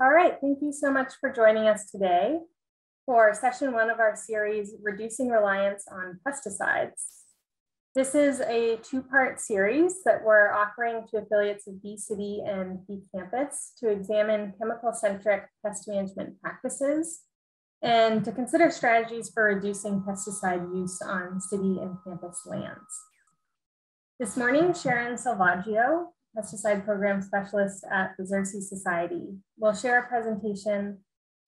All right, thank you so much for joining us today for session one of our series, Reducing Reliance on Pesticides. This is a two-part series that we're offering to affiliates of Bee City and Bee Campus to examine chemical-centric pest management practices and to consider strategies for reducing pesticide use on city and campus lands. This morning, Sharon Selvaggio, pesticide program specialist at the Xerces Society, will share a presentation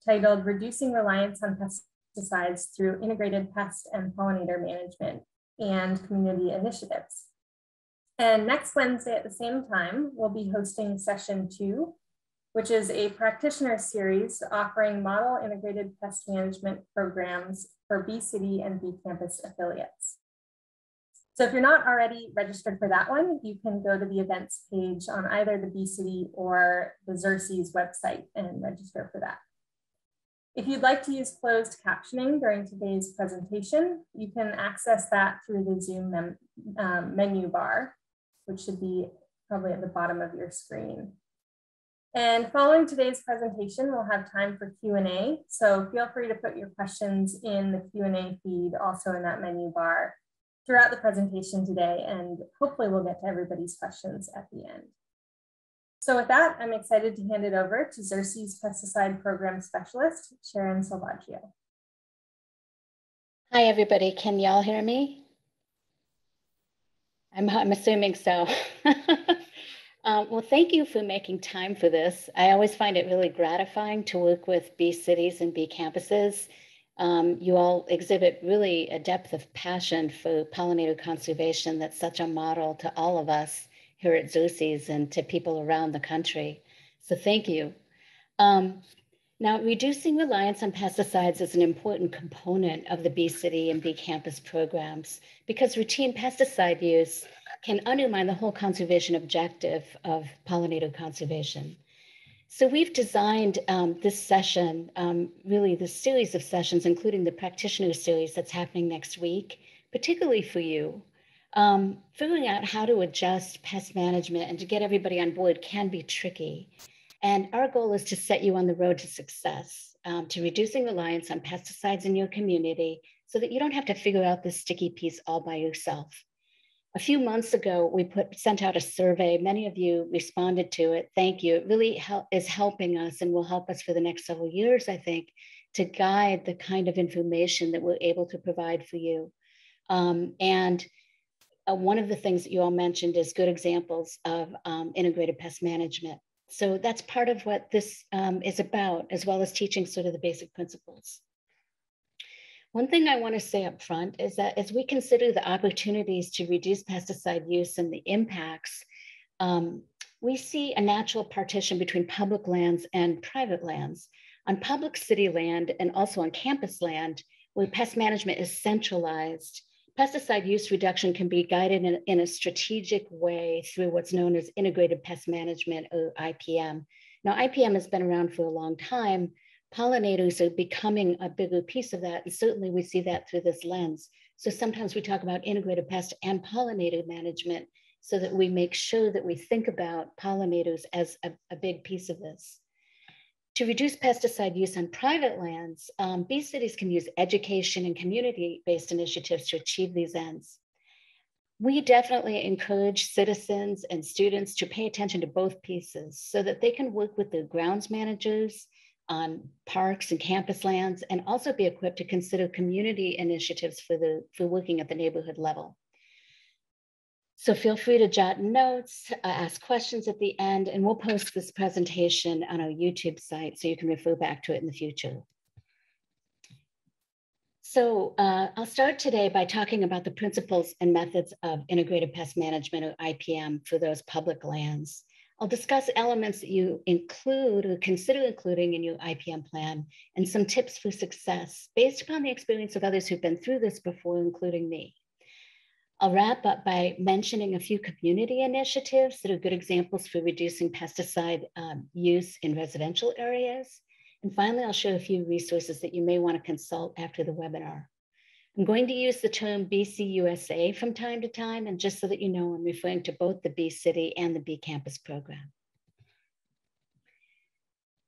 titled Reducing Reliance on Pesticides Through Integrated Pest and Pollinator Management and Community Initiatives. And next Wednesday at the same time, we'll be hosting session two, which is a practitioner series offering model integrated pest management programs for Bee City and Bee Campus affiliates. So if you're not already registered for that one, you can go to the events page on either the Bee City or the Xerces website and register for that. If you'd like to use closed captioning during today's presentation, you can access that through the Zoom um, menu bar, which should be probably at the bottom of your screen. And following today's presentation, we'll have time for Q&A. So feel free to put your questions in the Q&A feed, also in that menu bar throughout the presentation today, and hopefully we'll get to everybody's questions at the end. So with that, I'm excited to hand it over to Xerces Pesticide Program Specialist, Sharon Selvaggio. Hi, everybody. Can y'all hear me? I'm, I'm assuming so. um, well, thank you for making time for this. I always find it really gratifying to work with Bee cities and Bee campuses um, you all exhibit really a depth of passion for pollinator conservation that's such a model to all of us here at Xerces and to people around the country. So thank you. Um, now, reducing reliance on pesticides is an important component of the Bee City and Bee Campus programs because routine pesticide use can undermine the whole conservation objective of pollinator conservation. So we've designed um, this session, um, really the series of sessions, including the practitioner series that's happening next week, particularly for you. Um, figuring out how to adjust pest management and to get everybody on board can be tricky. And our goal is to set you on the road to success, um, to reducing reliance on pesticides in your community so that you don't have to figure out this sticky piece all by yourself. A few months ago, we put sent out a survey. Many of you responded to it. Thank you. It really is helping us and will help us for the next several years, I think, to guide the kind of information that we're able to provide for you. Um, and uh, one of the things that you all mentioned is good examples of um, integrated pest management. So that's part of what this um, is about, as well as teaching sort of the basic principles. One thing I want to say up front is that as we consider the opportunities to reduce pesticide use and the impacts, um, we see a natural partition between public lands and private lands. On public city land and also on campus land, where pest management is centralized, pesticide use reduction can be guided in, in a strategic way through what's known as integrated pest management or IPM. Now, IPM has been around for a long time, pollinators are becoming a bigger piece of that. And certainly we see that through this lens. So sometimes we talk about integrated pest and pollinator management so that we make sure that we think about pollinators as a, a big piece of this. To reduce pesticide use on private lands, um, bee cities can use education and community-based initiatives to achieve these ends. We definitely encourage citizens and students to pay attention to both pieces so that they can work with their grounds managers on parks and campus lands, and also be equipped to consider community initiatives for, the, for working at the neighborhood level. So feel free to jot notes, uh, ask questions at the end, and we'll post this presentation on our YouTube site so you can refer back to it in the future. So uh, I'll start today by talking about the principles and methods of integrated pest management or IPM for those public lands. I'll discuss elements that you include or consider including in your IPM plan and some tips for success based upon the experience of others who've been through this before, including me. I'll wrap up by mentioning a few community initiatives that are good examples for reducing pesticide um, use in residential areas. And finally, I'll share a few resources that you may want to consult after the webinar. I'm going to use the term BCUSA from time to time, and just so that you know, I'm referring to both the Bee City and the Bee Campus program.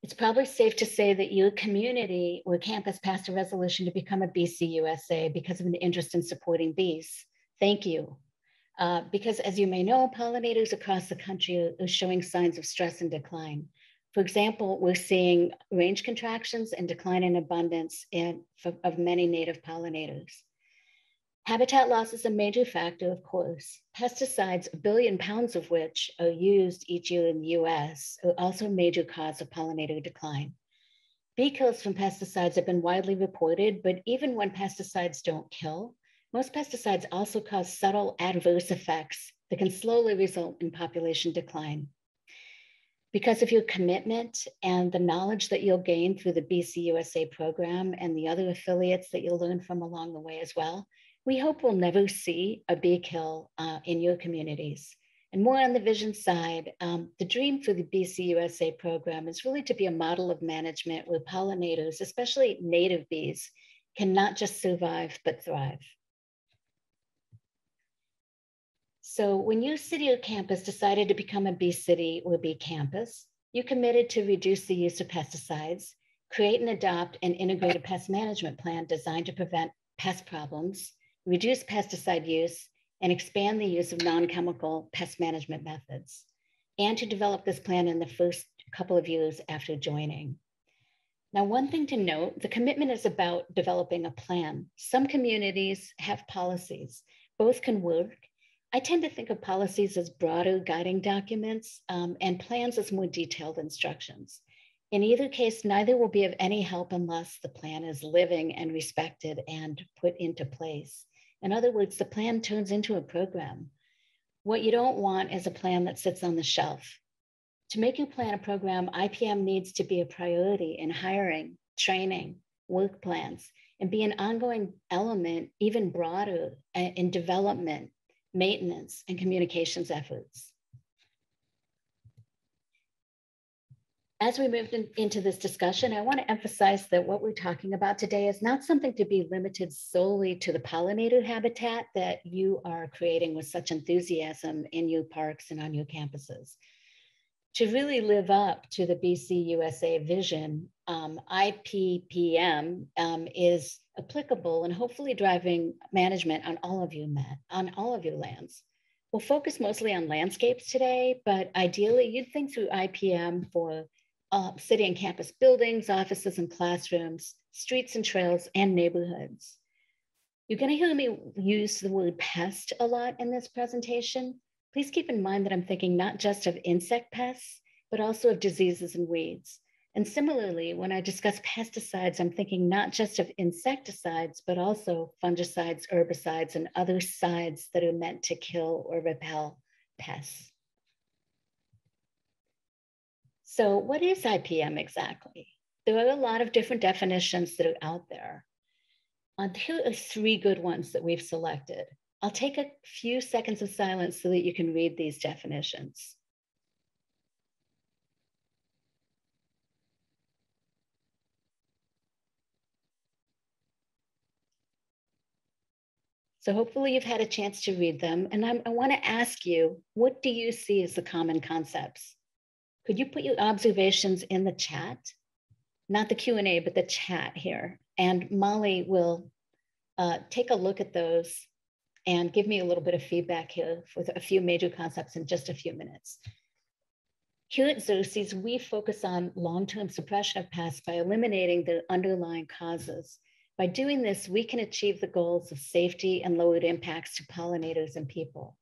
It's probably safe to say that your community or campus passed a resolution to become a BCUSA because of an interest in supporting bees. Thank you. Uh, because as you may know, pollinators across the country are showing signs of stress and decline. For example, we're seeing range contractions and decline in abundance in, of many native pollinators. Habitat loss is a major factor, of course. Pesticides, a billion pounds of which are used each year in the US, are also a major cause of pollinator decline. Bee kills from pesticides have been widely reported, but even when pesticides don't kill, most pesticides also cause subtle adverse effects that can slowly result in population decline. Because of your commitment and the knowledge that you'll gain through the BCUSA program and the other affiliates that you'll learn from along the way as well, we hope we'll never see a bee kill uh, in your communities. And more on the vision side, um, the dream for the BCUSA program is really to be a model of management where pollinators, especially native bees, can not just survive, but thrive. So when your city or campus decided to become a bee city or bee campus, you committed to reduce the use of pesticides, create and adopt an integrated pest management plan designed to prevent pest problems, reduce pesticide use, and expand the use of non-chemical pest management methods, and to develop this plan in the first couple of years after joining. Now, one thing to note, the commitment is about developing a plan. Some communities have policies. Both can work, I tend to think of policies as broader guiding documents um, and plans as more detailed instructions. In either case, neither will be of any help unless the plan is living and respected and put into place. In other words, the plan turns into a program. What you don't want is a plan that sits on the shelf. To make your plan a program, IPM needs to be a priority in hiring, training, work plans, and be an ongoing element, even broader uh, in development maintenance, and communications efforts. As we move in, into this discussion, I want to emphasize that what we're talking about today is not something to be limited solely to the pollinator habitat that you are creating with such enthusiasm in your parks and on your campuses to really live up to the BC USA vision, um, IPPM um, is applicable and hopefully driving management on all of you met on all of your lands. We'll focus mostly on landscapes today, but ideally you'd think through IPM for uh, city and campus buildings, offices and classrooms, streets and trails, and neighborhoods. You're gonna hear me use the word pest a lot in this presentation. Please keep in mind that I'm thinking not just of insect pests, but also of diseases and weeds. And similarly, when I discuss pesticides, I'm thinking not just of insecticides, but also fungicides, herbicides, and other sides that are meant to kill or repel pests. So what is IPM exactly? There are a lot of different definitions that are out there. Uh, here are three good ones that we've selected. I'll take a few seconds of silence so that you can read these definitions. So hopefully you've had a chance to read them. And I'm, i want to ask you, what do you see as the common concepts? Could you put your observations in the chat? Not the Q&A, but the chat here. And Molly will uh, take a look at those and give me a little bit of feedback here with a few major concepts in just a few minutes. Here at Xerces, we focus on long-term suppression of pests by eliminating the underlying causes. By doing this, we can achieve the goals of safety and lowered impacts to pollinators and people.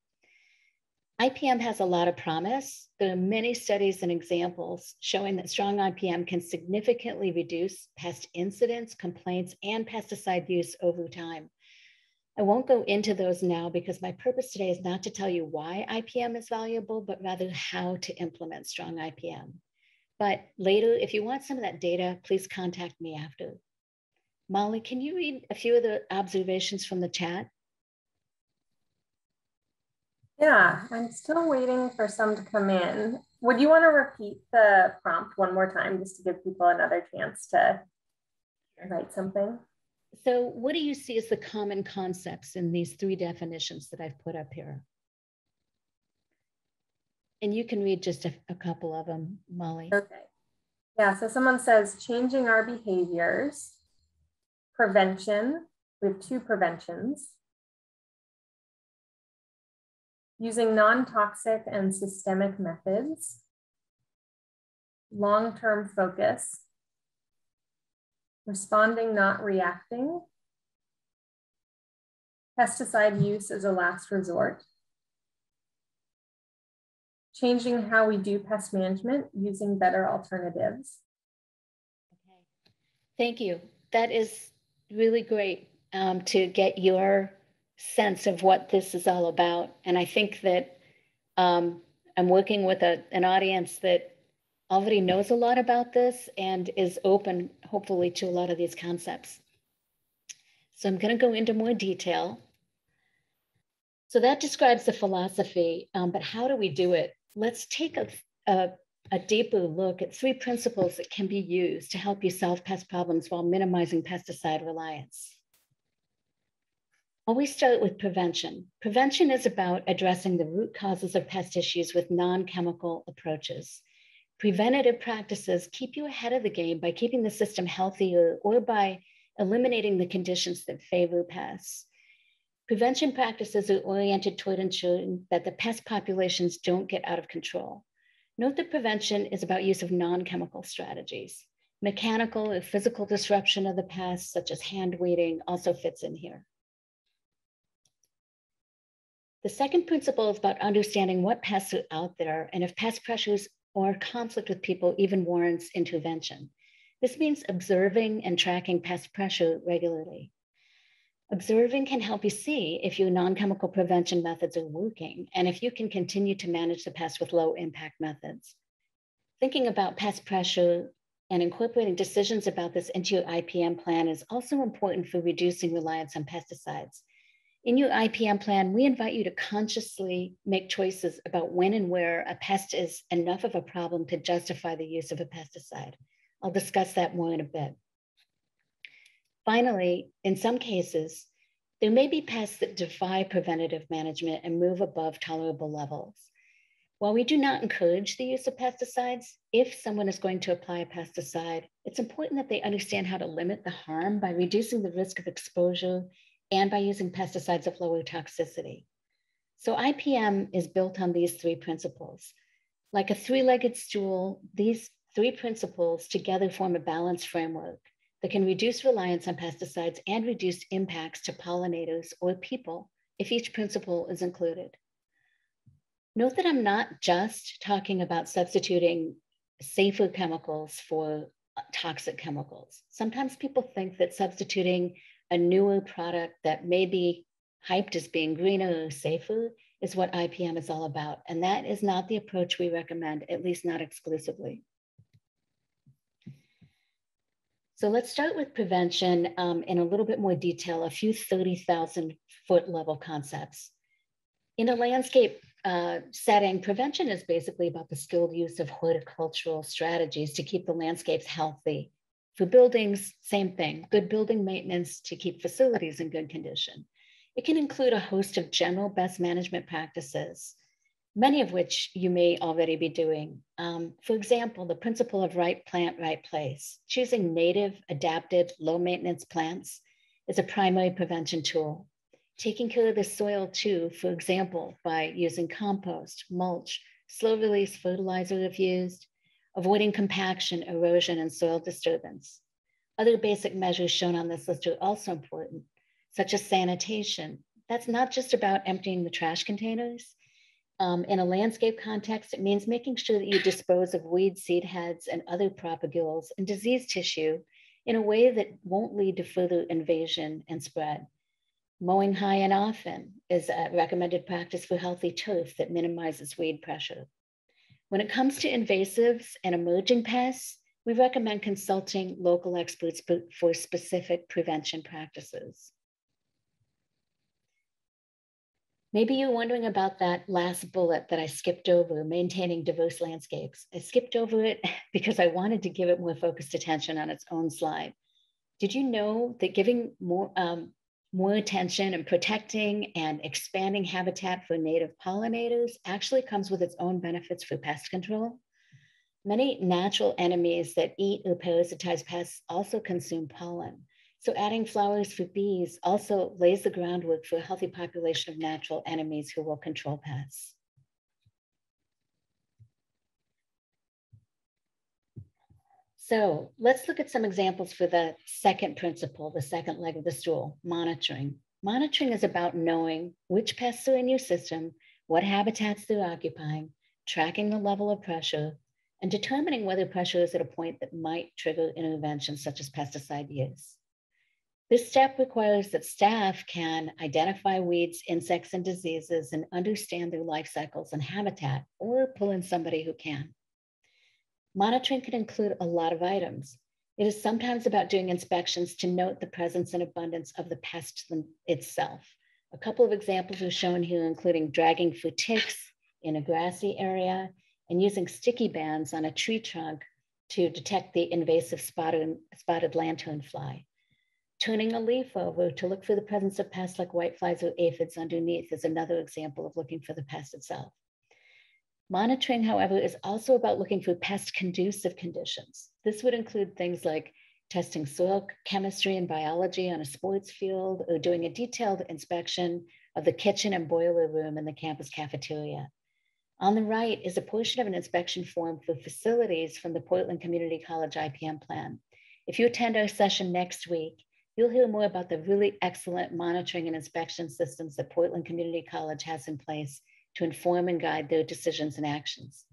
IPM has a lot of promise. There are many studies and examples showing that strong IPM can significantly reduce pest incidents, complaints, and pesticide use over time. I won't go into those now because my purpose today is not to tell you why IPM is valuable, but rather how to implement strong IPM. But later, if you want some of that data, please contact me after. Molly, can you read a few of the observations from the chat? Yeah, I'm still waiting for some to come in. Would you want to repeat the prompt one more time just to give people another chance to write something? So what do you see as the common concepts in these three definitions that I've put up here? And you can read just a, a couple of them, Molly. Okay. Yeah, so someone says changing our behaviors, prevention, we have two preventions, using non-toxic and systemic methods, long-term focus, responding, not reacting, pesticide use as a last resort, changing how we do pest management using better alternatives. Okay. Thank you. That is really great um, to get your sense of what this is all about. And I think that um, I'm working with a, an audience that already knows a lot about this and is open, hopefully, to a lot of these concepts. So I'm going to go into more detail. So that describes the philosophy, um, but how do we do it? Let's take a, a, a deeper look at three principles that can be used to help you solve pest problems while minimizing pesticide reliance. Always start with prevention. Prevention is about addressing the root causes of pest issues with non-chemical approaches. Preventative practices keep you ahead of the game by keeping the system healthier or by eliminating the conditions that favor pests. Prevention practices are oriented toward ensuring that the pest populations don't get out of control. Note that prevention is about use of non-chemical strategies. Mechanical or physical disruption of the pest, such as hand weeding, also fits in here. The second principle is about understanding what pests are out there and if pest pressures or conflict with people even warrants intervention. This means observing and tracking pest pressure regularly. Observing can help you see if your non-chemical prevention methods are working and if you can continue to manage the pest with low impact methods. Thinking about pest pressure and incorporating decisions about this into your IPM plan is also important for reducing reliance on pesticides in your IPM plan, we invite you to consciously make choices about when and where a pest is enough of a problem to justify the use of a pesticide. I'll discuss that more in a bit. Finally, in some cases, there may be pests that defy preventative management and move above tolerable levels. While we do not encourage the use of pesticides, if someone is going to apply a pesticide, it's important that they understand how to limit the harm by reducing the risk of exposure and by using pesticides of lower toxicity. So IPM is built on these three principles. Like a three-legged stool, these three principles together form a balanced framework that can reduce reliance on pesticides and reduce impacts to pollinators or people if each principle is included. Note that I'm not just talking about substituting safer chemicals for uh, toxic chemicals. Sometimes people think that substituting a newer product that may be hyped as being greener or safer is what IPM is all about. And that is not the approach we recommend, at least not exclusively. So let's start with prevention um, in a little bit more detail, a few 30,000 foot level concepts. In a landscape uh, setting, prevention is basically about the skilled use of horticultural strategies to keep the landscapes healthy for buildings, same thing, good building maintenance to keep facilities in good condition. It can include a host of general best management practices, many of which you may already be doing. Um, for example, the principle of right plant, right place. Choosing native, adapted, low maintenance plants is a primary prevention tool. Taking care of the soil too, for example, by using compost, mulch, slow release fertilizer if used, avoiding compaction, erosion, and soil disturbance. Other basic measures shown on this list are also important, such as sanitation. That's not just about emptying the trash containers. Um, in a landscape context, it means making sure that you dispose of weed seed heads and other propagules and disease tissue in a way that won't lead to further invasion and spread. Mowing high and often is a recommended practice for healthy turf that minimizes weed pressure. When it comes to invasives and emerging pests, we recommend consulting local experts for specific prevention practices. Maybe you're wondering about that last bullet that I skipped over, maintaining diverse landscapes. I skipped over it because I wanted to give it more focused attention on its own slide. Did you know that giving more, um, more attention and protecting and expanding habitat for native pollinators actually comes with its own benefits for pest control. Many natural enemies that eat or parasitize pests also consume pollen. So adding flowers for bees also lays the groundwork for a healthy population of natural enemies who will control pests. So let's look at some examples for the second principle, the second leg of the stool, monitoring. Monitoring is about knowing which pests are in your system, what habitats they're occupying, tracking the level of pressure, and determining whether pressure is at a point that might trigger interventions such as pesticide use. This step requires that staff can identify weeds, insects, and diseases and understand their life cycles and habitat, or pull in somebody who can. Monitoring can include a lot of items. It is sometimes about doing inspections to note the presence and abundance of the pest itself. A couple of examples are shown here, including dragging for ticks in a grassy area and using sticky bands on a tree trunk to detect the invasive spotted, spotted lanternfly. Turning a leaf over to look for the presence of pests like whiteflies or aphids underneath is another example of looking for the pest itself. Monitoring, however, is also about looking for pest conducive conditions. This would include things like testing soil chemistry and biology on a sports field or doing a detailed inspection of the kitchen and boiler room in the campus cafeteria. On the right is a portion of an inspection form for facilities from the Portland Community College IPM plan. If you attend our session next week, You'll hear more about the really excellent monitoring and inspection systems that Portland Community College has in place to inform and guide their decisions and actions.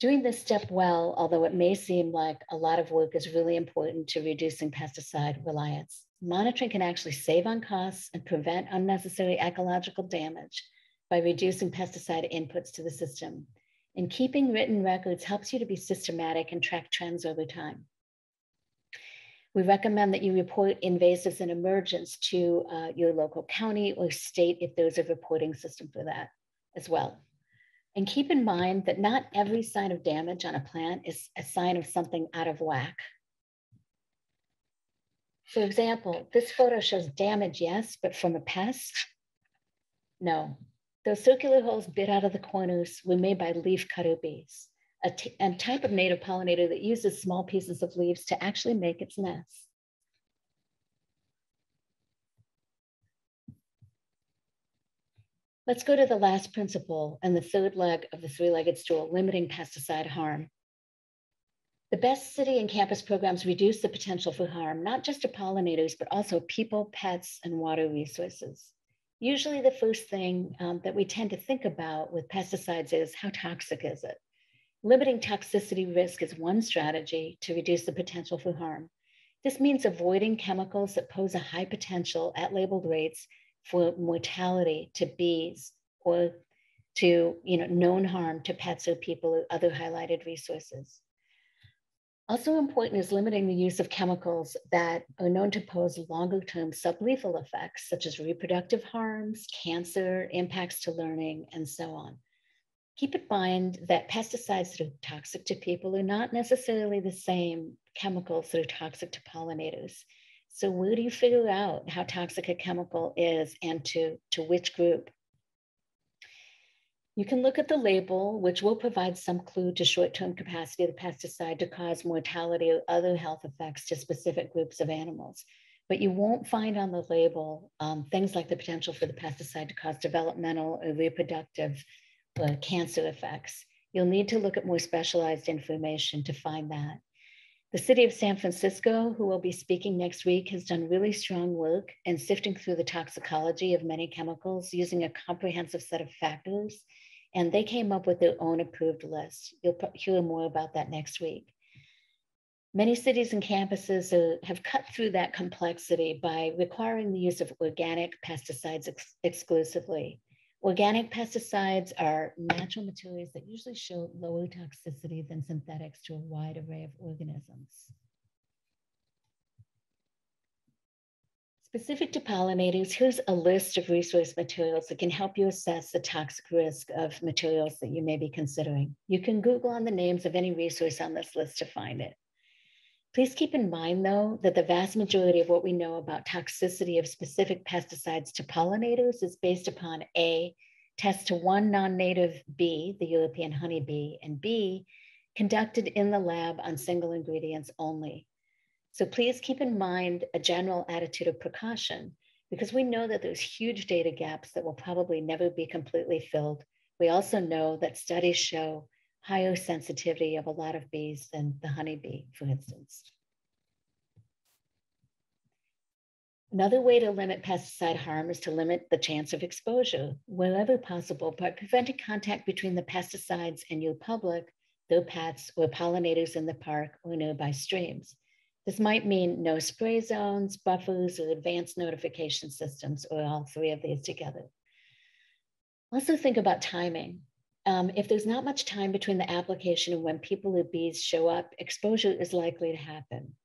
Doing this step well, although it may seem like a lot of work is really important to reducing pesticide reliance, monitoring can actually save on costs and prevent unnecessary ecological damage by reducing pesticide inputs to the system. And keeping written records helps you to be systematic and track trends over time. We recommend that you report invasives and emergence to uh, your local county or state if there's a reporting system for that as well. And keep in mind that not every sign of damage on a plant is a sign of something out of whack. For example, this photo shows damage, yes, but from a pest? No. Those circular holes bit out of the corners were made by leaf cutter bees a, type of native pollinator that uses small pieces of leaves to actually make its nest. Let's go to the last principle and the third leg of the three-legged stool, limiting pesticide harm. The best city and campus programs reduce the potential for harm, not just to pollinators, but also people, pets, and water resources. Usually the first thing um, that we tend to think about with pesticides is how toxic is it? Limiting toxicity risk is one strategy to reduce the potential for harm. This means avoiding chemicals that pose a high potential at labeled rates for mortality to bees or to you know, known harm to pets or people or other highlighted resources. Also important is limiting the use of chemicals that are known to pose longer term sublethal effects, such as reproductive harms, cancer, impacts to learning, and so on. Keep in mind that pesticides that are toxic to people are not necessarily the same chemicals that are toxic to pollinators. So where do you figure out how toxic a chemical is and to, to which group? You can look at the label, which will provide some clue to short-term capacity of the pesticide to cause mortality or other health effects to specific groups of animals. But you won't find on the label um, things like the potential for the pesticide to cause developmental or reproductive uh, cancer effects. You'll need to look at more specialized information to find that. The city of San Francisco, who will be speaking next week, has done really strong work in sifting through the toxicology of many chemicals using a comprehensive set of factors. And they came up with their own approved list. You'll hear more about that next week. Many cities and campuses uh, have cut through that complexity by requiring the use of organic pesticides ex exclusively. Organic pesticides are natural materials that usually show lower toxicity than synthetics to a wide array of organisms. Specific to pollinators, here's a list of resource materials that can help you assess the toxic risk of materials that you may be considering. You can Google on the names of any resource on this list to find it. Please keep in mind, though, that the vast majority of what we know about toxicity of specific pesticides to pollinators is based upon A, tests to one non-native bee, the European honeybee, and B, conducted in the lab on single ingredients only. So please keep in mind a general attitude of precaution because we know that there's huge data gaps that will probably never be completely filled. We also know that studies show higher sensitivity of a lot of bees than the honeybee, for instance. Another way to limit pesticide harm is to limit the chance of exposure wherever possible by preventing contact between the pesticides and your public, their pets, or pollinators in the park or nearby streams. This might mean no spray zones, buffers, or advanced notification systems, or all three of these together. Also think about timing. Um, if there's not much time between the application and when people or bees show up, exposure is likely to happen.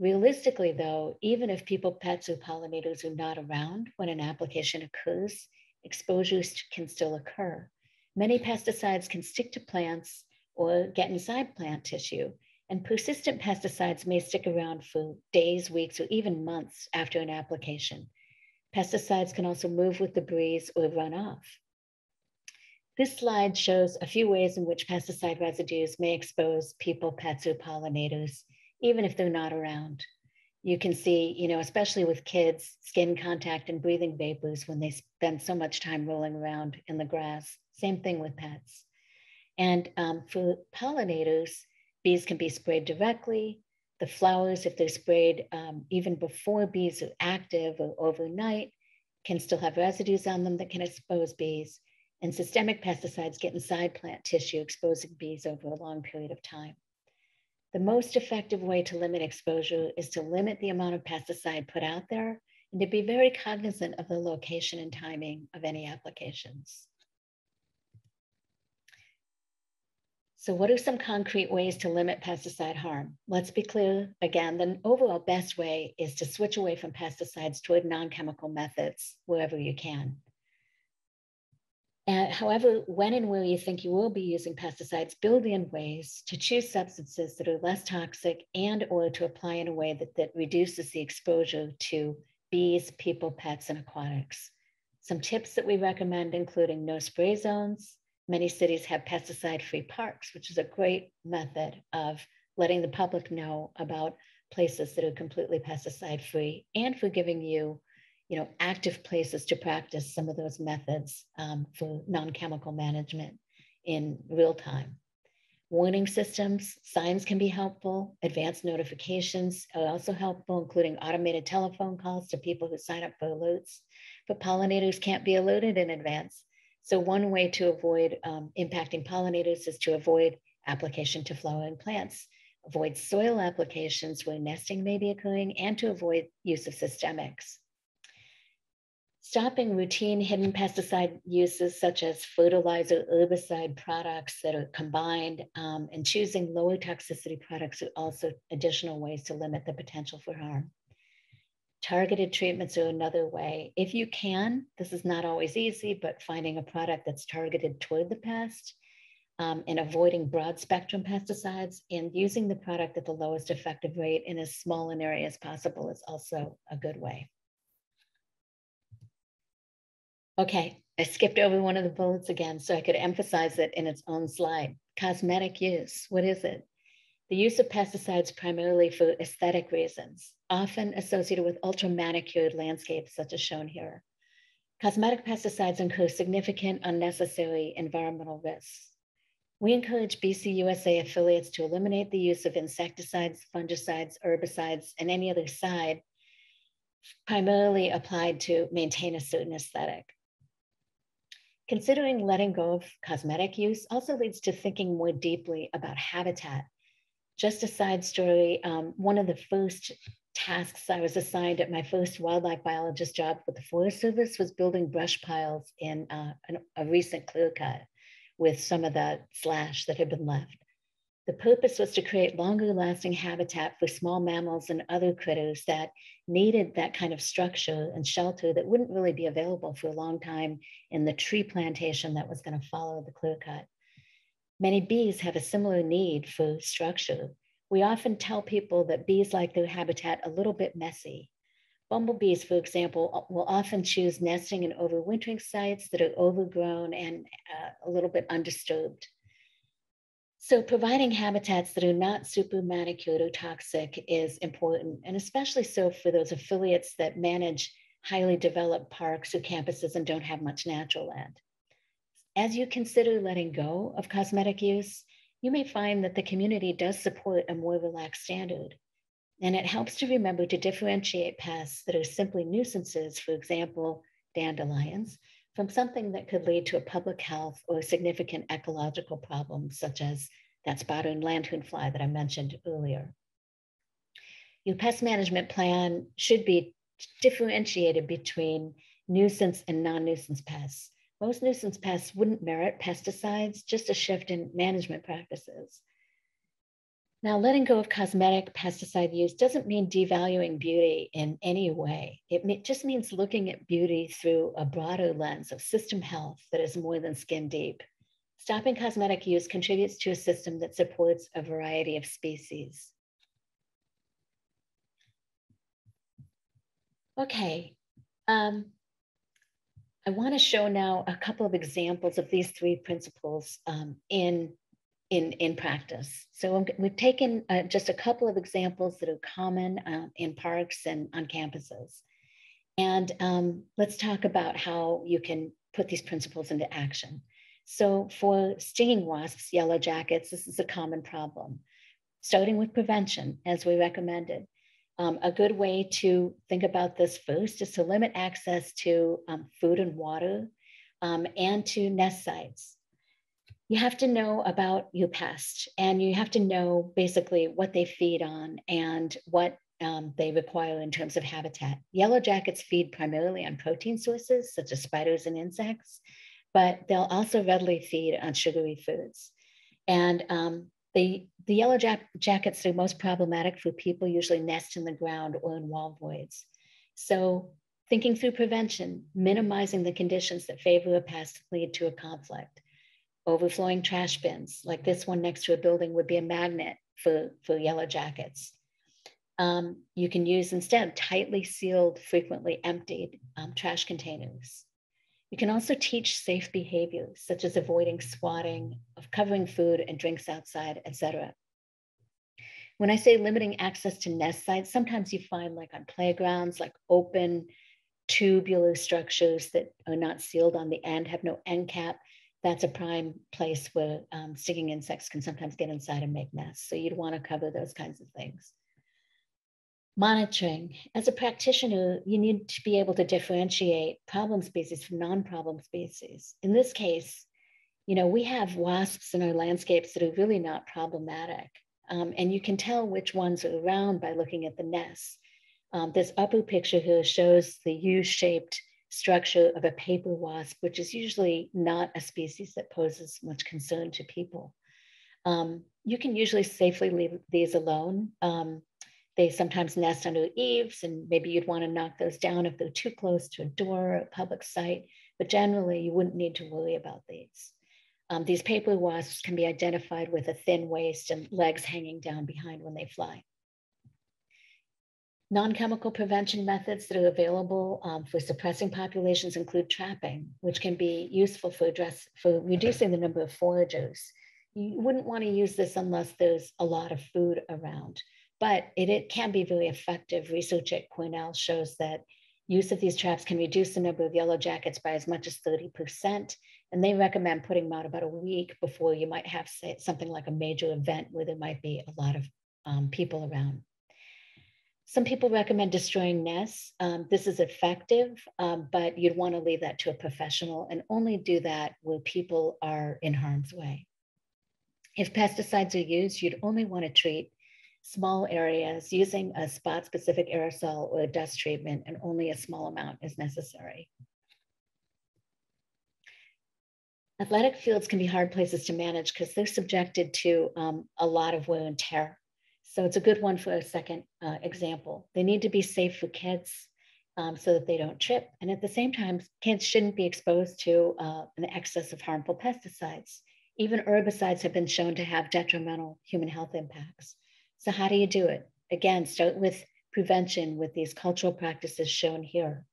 Realistically, though, even if people, pets, or pollinators are not around when an application occurs, exposures can still occur. Many pesticides can stick to plants or get inside plant tissue, and persistent pesticides may stick around for days, weeks, or even months after an application. Pesticides can also move with the breeze or run off. This slide shows a few ways in which pesticide residues may expose people, pets, or pollinators even if they're not around. You can see, you know, especially with kids, skin contact and breathing vapors when they spend so much time rolling around in the grass. Same thing with pets. And um, for pollinators, bees can be sprayed directly. The flowers, if they're sprayed um, even before bees are active or overnight, can still have residues on them that can expose bees. And systemic pesticides get inside plant tissue, exposing bees over a long period of time. The most effective way to limit exposure is to limit the amount of pesticide put out there and to be very cognizant of the location and timing of any applications. So what are some concrete ways to limit pesticide harm? Let's be clear again, the overall best way is to switch away from pesticides toward non-chemical methods wherever you can. And however, when and where you think you will be using pesticides, build in ways to choose substances that are less toxic and or to apply in a way that, that reduces the exposure to bees, people, pets, and aquatics. Some tips that we recommend including no spray zones. Many cities have pesticide-free parks, which is a great method of letting the public know about places that are completely pesticide-free and for giving you you know, active places to practice some of those methods um, for non-chemical management in real time. Warning systems, signs can be helpful. Advanced notifications are also helpful, including automated telephone calls to people who sign up for alerts. But pollinators can't be alerted in advance. So one way to avoid um, impacting pollinators is to avoid application to flowering plants, avoid soil applications where nesting may be occurring, and to avoid use of systemics. Stopping routine hidden pesticide uses such as fertilizer, herbicide products that are combined um, and choosing lower toxicity products are also additional ways to limit the potential for harm. Targeted treatments are another way. If you can, this is not always easy, but finding a product that's targeted toward the pest um, and avoiding broad spectrum pesticides and using the product at the lowest effective rate in as small an area as possible is also a good way. Okay, I skipped over one of the bullets again so I could emphasize it in its own slide. Cosmetic use, what is it? The use of pesticides primarily for aesthetic reasons, often associated with ultra manicured landscapes such as shown here. Cosmetic pesticides incur significant unnecessary environmental risks. We encourage BCUSA affiliates to eliminate the use of insecticides, fungicides, herbicides, and any other side primarily applied to maintain a certain aesthetic. Considering letting go of cosmetic use also leads to thinking more deeply about habitat. Just a side story, um, one of the first tasks I was assigned at my first wildlife biologist job with the Forest Service was building brush piles in uh, an, a recent clear cut with some of the slash that had been left. The purpose was to create longer lasting habitat for small mammals and other critters that needed that kind of structure and shelter that wouldn't really be available for a long time in the tree plantation that was going to follow the clear cut. Many bees have a similar need for structure. We often tell people that bees like their habitat a little bit messy. Bumblebees, for example, will often choose nesting and overwintering sites that are overgrown and uh, a little bit undisturbed. So providing habitats that are not super manicured or toxic is important, and especially so for those affiliates that manage highly developed parks or campuses and don't have much natural land. As you consider letting go of cosmetic use, you may find that the community does support a more relaxed standard. And it helps to remember to differentiate pests that are simply nuisances, for example, dandelions, from something that could lead to a public health or significant ecological problem, such as that spotted lantern fly that I mentioned earlier. Your pest management plan should be differentiated between nuisance and non-nuisance pests. Most nuisance pests wouldn't merit pesticides, just a shift in management practices. Now, letting go of cosmetic pesticide use doesn't mean devaluing beauty in any way. It just means looking at beauty through a broader lens of system health that is more than skin deep. Stopping cosmetic use contributes to a system that supports a variety of species. Okay, um, I want to show now a couple of examples of these three principles um, in in, in practice. So we've taken uh, just a couple of examples that are common uh, in parks and on campuses. And um, let's talk about how you can put these principles into action. So for stinging wasps, yellow jackets, this is a common problem. Starting with prevention, as we recommended. Um, a good way to think about this first is to limit access to um, food and water um, and to nest sites you have to know about your pest and you have to know basically what they feed on and what um, they require in terms of habitat. Yellow jackets feed primarily on protein sources such as spiders and insects, but they'll also readily feed on sugary foods. And um, the, the yellow jack- jackets are most problematic for people usually nest in the ground or in wall voids. So thinking through prevention, minimizing the conditions that favor a pest lead to a conflict overflowing trash bins, like this one next to a building would be a magnet for, for yellow jackets. Um, you can use instead tightly sealed, frequently emptied um, trash containers. You can also teach safe behaviors such as avoiding squatting, of covering food and drinks outside, etc. When I say limiting access to nest sites, sometimes you find like on playgrounds, like open tubular structures that are not sealed on the end, have no end cap that's a prime place where um, stinging insects can sometimes get inside and make nests. So you'd want to cover those kinds of things. Monitoring. As a practitioner, you need to be able to differentiate problem species from non-problem species. In this case, you know, we have wasps in our landscapes that are really not problematic. Um, and you can tell which ones are around by looking at the nests. Um, this upper picture here shows the U-shaped structure of a paper wasp, which is usually not a species that poses much concern to people. Um, you can usually safely leave these alone. Um, they sometimes nest under eaves, and maybe you'd want to knock those down if they're too close to a door or a public site, but generally you wouldn't need to worry about these. Um, these paper wasps can be identified with a thin waist and legs hanging down behind when they fly. Non-chemical prevention methods that are available um, for suppressing populations include trapping, which can be useful for address for reducing the number of foragers. You wouldn't want to use this unless there's a lot of food around, but it, it can be very effective. Research at Cornell shows that use of these traps can reduce the number of yellow jackets by as much as 30%. And they recommend putting them out about a week before you might have say, something like a major event where there might be a lot of um, people around. Some people recommend destroying nests. Um, this is effective, um, but you'd want to leave that to a professional and only do that where people are in harm's way. If pesticides are used, you'd only want to treat small areas using a spot specific aerosol or dust treatment, and only a small amount is necessary. Athletic fields can be hard places to manage because they're subjected to um, a lot of wear and tear so it's a good one for a second uh, example. They need to be safe for kids um, so that they don't trip. And at the same time, kids shouldn't be exposed to uh, an excess of harmful pesticides. Even herbicides have been shown to have detrimental human health impacts. So how do you do it? Again, start with prevention with these cultural practices shown here.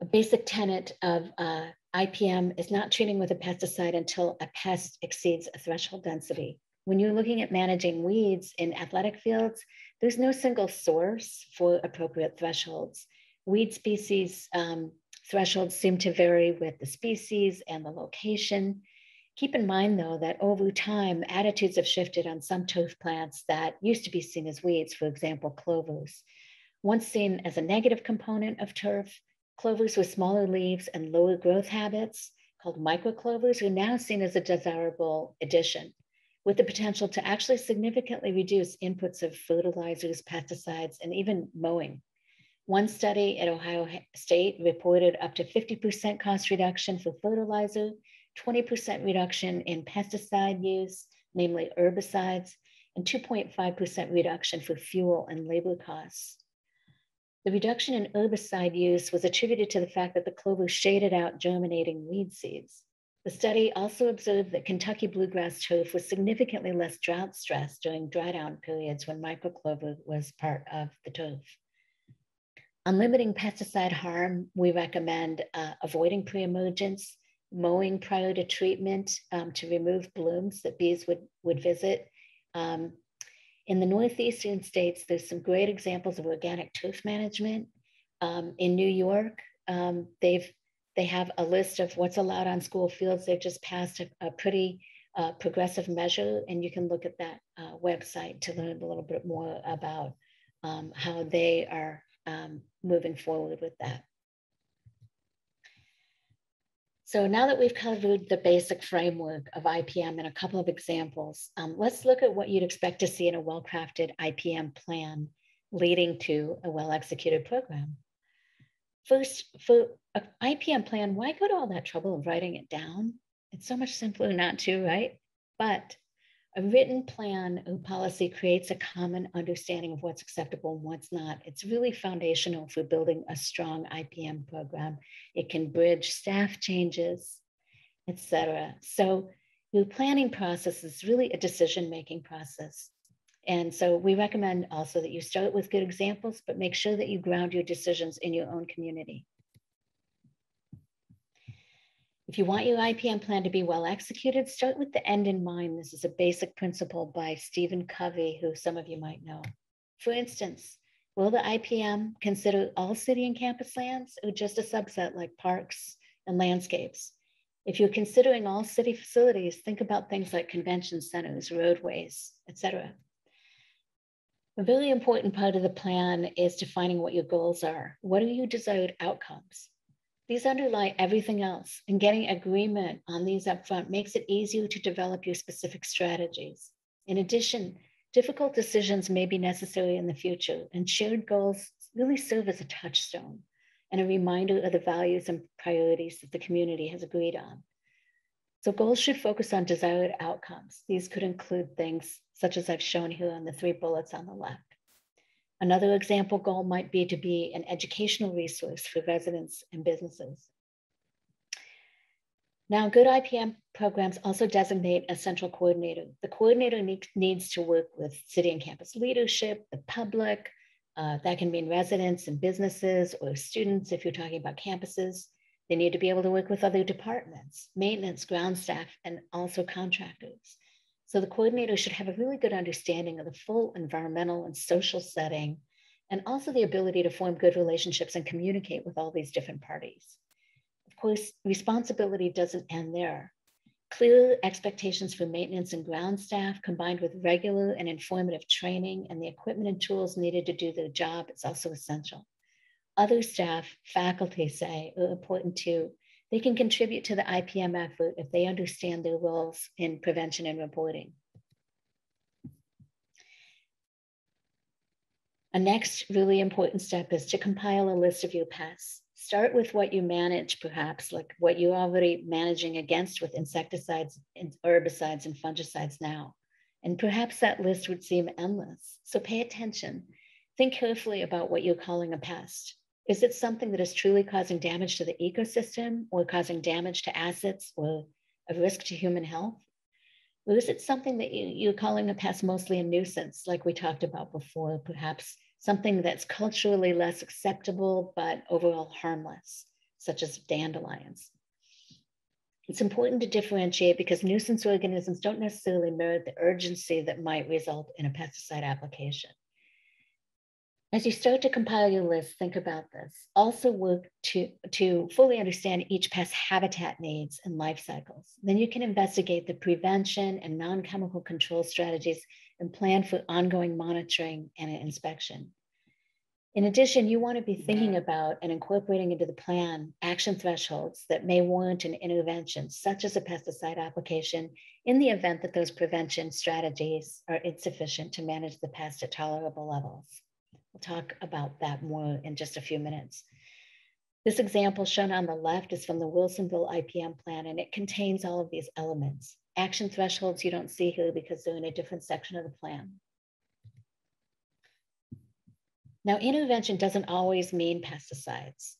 A basic tenet of uh, IPM is not treating with a pesticide until a pest exceeds a threshold density. When you're looking at managing weeds in athletic fields, there's no single source for appropriate thresholds. Weed species um, thresholds seem to vary with the species and the location. Keep in mind, though, that over time, attitudes have shifted on some turf plants that used to be seen as weeds, for example, clovers. Once seen as a negative component of turf, clovers with smaller leaves and lower growth habits, called microclovers, are now seen as a desirable addition with the potential to actually significantly reduce inputs of fertilizers, pesticides, and even mowing. One study at Ohio State reported up to 50% cost reduction for fertilizer, 20% reduction in pesticide use, namely herbicides, and 2.5% reduction for fuel and labor costs. The reduction in herbicide use was attributed to the fact that the clover shaded out germinating weed seeds. The study also observed that Kentucky bluegrass turf was significantly less drought stressed during dry down periods when microclover was part of the turf. On limiting pesticide harm, we recommend uh, avoiding pre-emergence, mowing prior to treatment um, to remove blooms that bees would, would visit. Um, in the Northeastern states, there's some great examples of organic turf management. Um, in New York, um, they've they have a list of what's allowed on school fields. They've just passed a, a pretty uh, progressive measure, and you can look at that uh, website to learn a little bit more about um, how they are um, moving forward with that. So now that we've covered the basic framework of IPM and a couple of examples, um, let's look at what you'd expect to see in a well-crafted IPM plan leading to a well-executed program. First, for an IPM plan, why go to all that trouble of writing it down? It's so much simpler not to, right? But a written plan or policy creates a common understanding of what's acceptable and what's not. It's really foundational for building a strong IPM program. It can bridge staff changes, etc. So your planning process is really a decision-making process. And so we recommend also that you start with good examples, but make sure that you ground your decisions in your own community. If you want your IPM plan to be well executed, start with the end in mind. This is a basic principle by Stephen Covey, who some of you might know. For instance, will the IPM consider all city and campus lands or just a subset like parks and landscapes? If you're considering all city facilities, think about things like convention centers, roadways, etc. A very important part of the plan is defining what your goals are. What are your desired outcomes? These underlie everything else, and getting agreement on these upfront makes it easier to develop your specific strategies. In addition, difficult decisions may be necessary in the future, and shared goals really serve as a touchstone and a reminder of the values and priorities that the community has agreed on. So goals should focus on desired outcomes. These could include things such as I've shown here on the three bullets on the left. Another example goal might be to be an educational resource for residents and businesses. Now, good IPM programs also designate a central coordinator. The coordinator need, needs to work with city and campus leadership, the public, uh, that can mean residents and businesses or students if you're talking about campuses, they need to be able to work with other departments, maintenance, ground staff, and also contractors. So the coordinator should have a really good understanding of the full environmental and social setting, and also the ability to form good relationships and communicate with all these different parties. Of course, responsibility doesn't end there. Clear expectations for maintenance and ground staff combined with regular and informative training and the equipment and tools needed to do the job is also essential. Other staff, faculty say, are important too. They can contribute to the IPM effort if they understand their roles in prevention and reporting. A next really important step is to compile a list of your pests. Start with what you manage, perhaps, like what you're already managing against with insecticides, herbicides, and fungicides now. And perhaps that list would seem endless. So pay attention. Think carefully about what you're calling a pest. Is it something that is truly causing damage to the ecosystem or causing damage to assets or a risk to human health? Or is it something that you, you're calling a pest mostly a nuisance, like we talked about before, perhaps something that's culturally less acceptable but overall harmless, such as dandelions. It's important to differentiate because nuisance organisms don't necessarily merit the urgency that might result in a pesticide application. As you start to compile your list, think about this. Also work to, to fully understand each pest habitat needs and life cycles. Then you can investigate the prevention and non-chemical control strategies and plan for ongoing monitoring and inspection. In addition, you want to be thinking about and incorporating into the plan action thresholds that may warrant an intervention, such as a pesticide application, in the event that those prevention strategies are insufficient to manage the pest at tolerable levels. We'll talk about that more in just a few minutes. This example shown on the left is from the Wilsonville IPM plan, and it contains all of these elements. Action thresholds you don't see here because they're in a different section of the plan. Now, intervention doesn't always mean pesticides.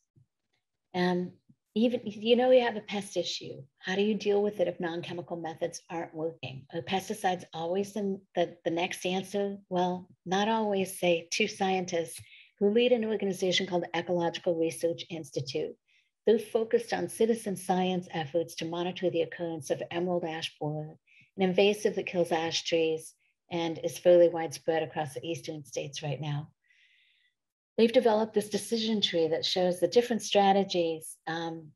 And even, you know, you have a pest issue. How do you deal with it if non-chemical methods aren't working? Are pesticides always the, the, the next answer? Well, not always, say two scientists who lead an organization called the Ecological Research Institute. They're focused on citizen science efforts to monitor the occurrence of emerald ash borer, an invasive that kills ash trees and is fairly widespread across the eastern states right now they've developed this decision tree that shows the different strategies, um,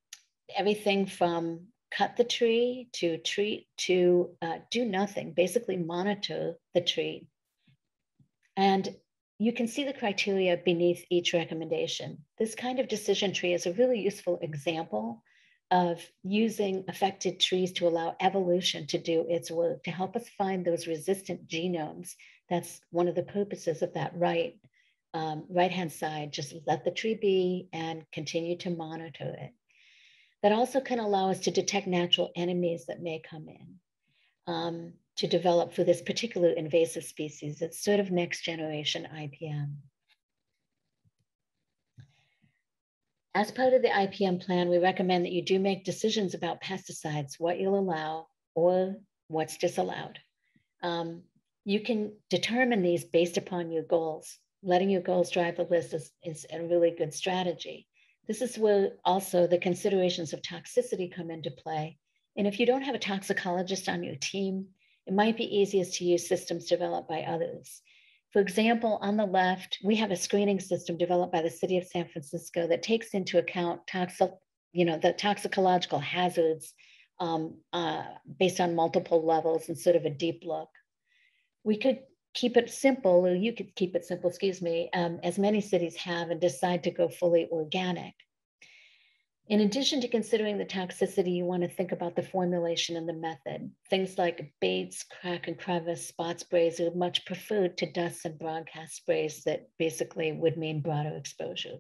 everything from cut the tree to treat to uh, do nothing, basically monitor the tree. And you can see the criteria beneath each recommendation. This kind of decision tree is a really useful example of using affected trees to allow evolution to do its work, to help us find those resistant genomes. That's one of the purposes of that right um, right-hand side, just let the tree be and continue to monitor it. That also can allow us to detect natural enemies that may come in um, to develop for this particular invasive species. It's sort of next generation IPM. As part of the IPM plan, we recommend that you do make decisions about pesticides, what you'll allow or what's disallowed. Um, you can determine these based upon your goals letting your goals drive the list is, is a really good strategy. This is where also the considerations of toxicity come into play. And if you don't have a toxicologist on your team, it might be easiest to use systems developed by others. For example, on the left, we have a screening system developed by the city of San Francisco that takes into account toxic, you know, the toxicological hazards um, uh, based on multiple levels and sort of a deep look. We could keep it simple, or you could keep it simple, excuse me, um, as many cities have and decide to go fully organic. In addition to considering the toxicity, you want to think about the formulation and the method. Things like baits, crack and crevice, spot sprays are much preferred to dust and broadcast sprays that basically would mean broader exposure.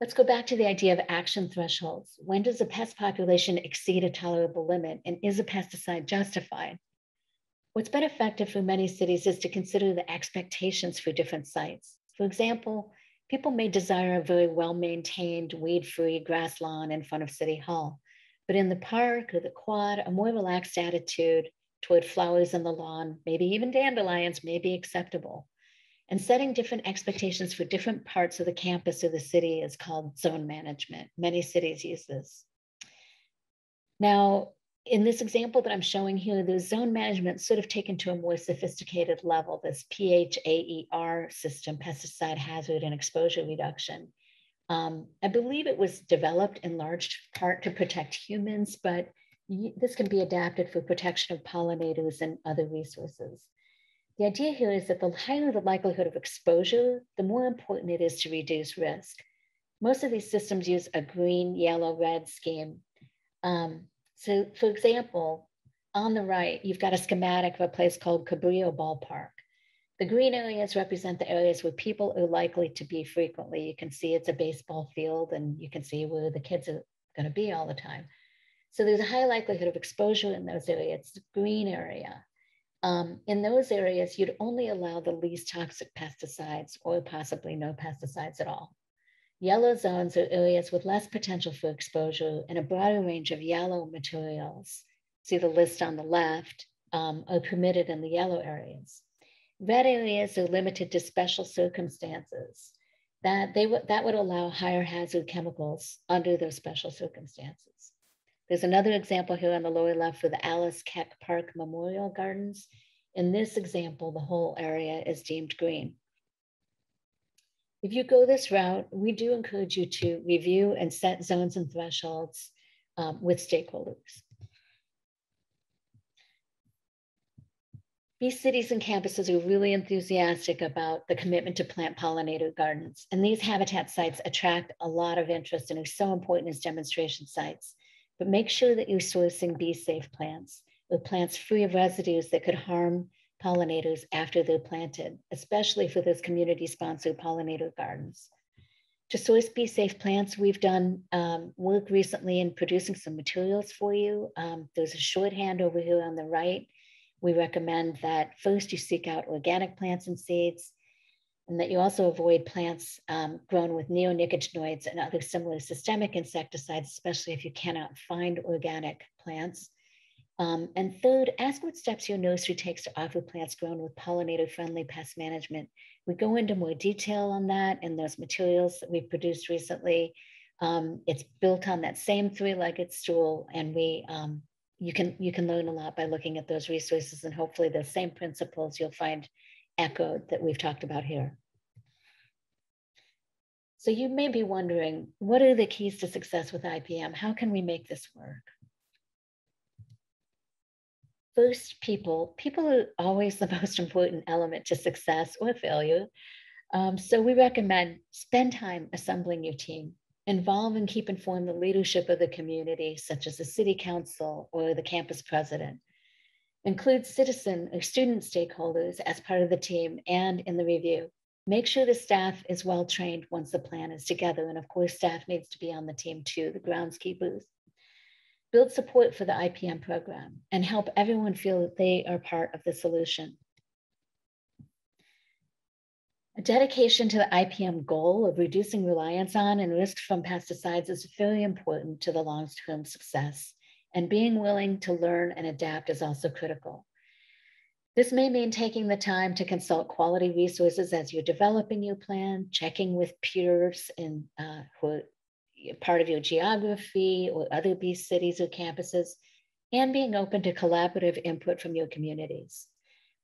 Let's go back to the idea of action thresholds. When does a pest population exceed a tolerable limit and is a pesticide justified? What's been effective for many cities is to consider the expectations for different sites. For example, people may desire a very well-maintained, weed-free grass lawn in front of City Hall, but in the park or the quad, a more relaxed attitude toward flowers in the lawn, maybe even dandelions may be acceptable. And setting different expectations for different parts of the campus or the city is called zone management. Many cities use this. Now, in this example that I'm showing here, the zone management sort of taken to a more sophisticated level, this PHAER system, pesticide hazard and exposure reduction. Um, I believe it was developed in large part to protect humans, but this can be adapted for protection of pollinators and other resources. The idea here is that the higher the likelihood of exposure, the more important it is to reduce risk. Most of these systems use a green, yellow, red scheme. Um, so for example, on the right, you've got a schematic of a place called Cabrillo Ballpark. The green areas represent the areas where people are likely to be frequently. You can see it's a baseball field and you can see where the kids are going to be all the time. So there's a high likelihood of exposure in those areas, it's green area. Um, in those areas, you'd only allow the least toxic pesticides or possibly no pesticides at all. Yellow zones are areas with less potential for exposure and a broader range of yellow materials. See the list on the left um, are permitted in the yellow areas. Red areas are limited to special circumstances that they that would allow higher hazard chemicals under those special circumstances. There's another example here on the lower left for the Alice Keck Park Memorial Gardens. In this example, the whole area is deemed green. If you go this route, we do encourage you to review and set zones and thresholds um, with stakeholders. These cities and campuses are really enthusiastic about the commitment to plant pollinator gardens. And these habitat sites attract a lot of interest and are so important as demonstration sites. But make sure that you're sourcing bee safe plants with plants free of residues that could harm pollinators after they're planted, especially for those community sponsored pollinator gardens. To source bee safe plants, we've done um, work recently in producing some materials for you. Um, there's a shorthand over here on the right we recommend that first you seek out organic plants and seeds, and that you also avoid plants um, grown with neonicotinoids and other similar systemic insecticides, especially if you cannot find organic plants. Um, and third, ask what steps your nursery takes to offer plants grown with pollinator-friendly pest management. We go into more detail on that in those materials that we've produced recently. Um, it's built on that same three-legged stool, and we um, you can you can learn a lot by looking at those resources and hopefully the same principles you'll find echoed that we've talked about here. So you may be wondering, what are the keys to success with IPM? How can we make this work? First, people. People are always the most important element to success or failure. Um, so we recommend spend time assembling your team involve and keep informed the leadership of the community, such as the city council or the campus president. Include citizen or student stakeholders as part of the team and in the review. Make sure the staff is well trained once the plan is together. And of course, staff needs to be on the team too, the groundskeepers. Build support for the IPM program and help everyone feel that they are part of the solution. A dedication to the IPM goal of reducing reliance on and risk from pesticides is very important to the long-term success, and being willing to learn and adapt is also critical. This may mean taking the time to consult quality resources as you're developing your plan, checking with peers in uh, who part of your geography or other bee cities or campuses, and being open to collaborative input from your communities.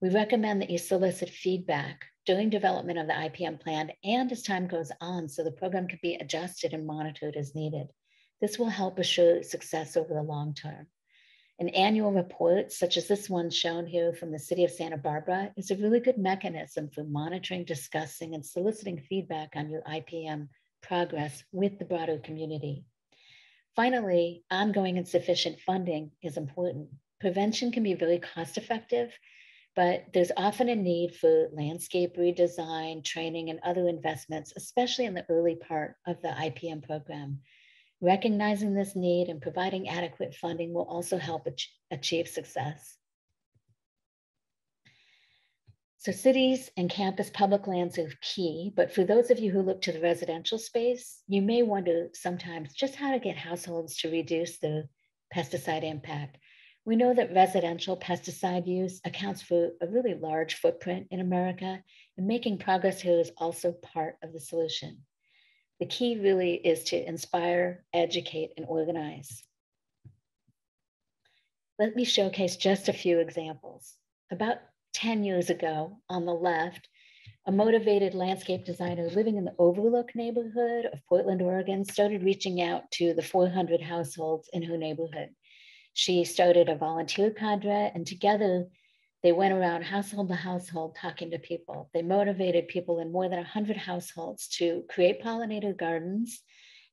We recommend that you solicit feedback during development of the IPM plan and as time goes on so the program can be adjusted and monitored as needed. This will help assure success over the long term. An annual report, such as this one shown here from the city of Santa Barbara, is a really good mechanism for monitoring, discussing, and soliciting feedback on your IPM progress with the broader community. Finally, ongoing and sufficient funding is important. Prevention can be very cost effective but there's often a need for landscape redesign, training, and other investments, especially in the early part of the IPM program. Recognizing this need and providing adequate funding will also help ach achieve success. So cities and campus public lands are key, but for those of you who look to the residential space, you may wonder sometimes just how to get households to reduce the pesticide impact. We know that residential pesticide use accounts for a really large footprint in America, and making progress here is also part of the solution. The key really is to inspire, educate, and organize. Let me showcase just a few examples. About 10 years ago, on the left, a motivated landscape designer living in the Overlook neighborhood of Portland, Oregon, started reaching out to the 400 households in her neighborhood. She started a volunteer cadre, and together they went around household to household talking to people. They motivated people in more than 100 households to create pollinator gardens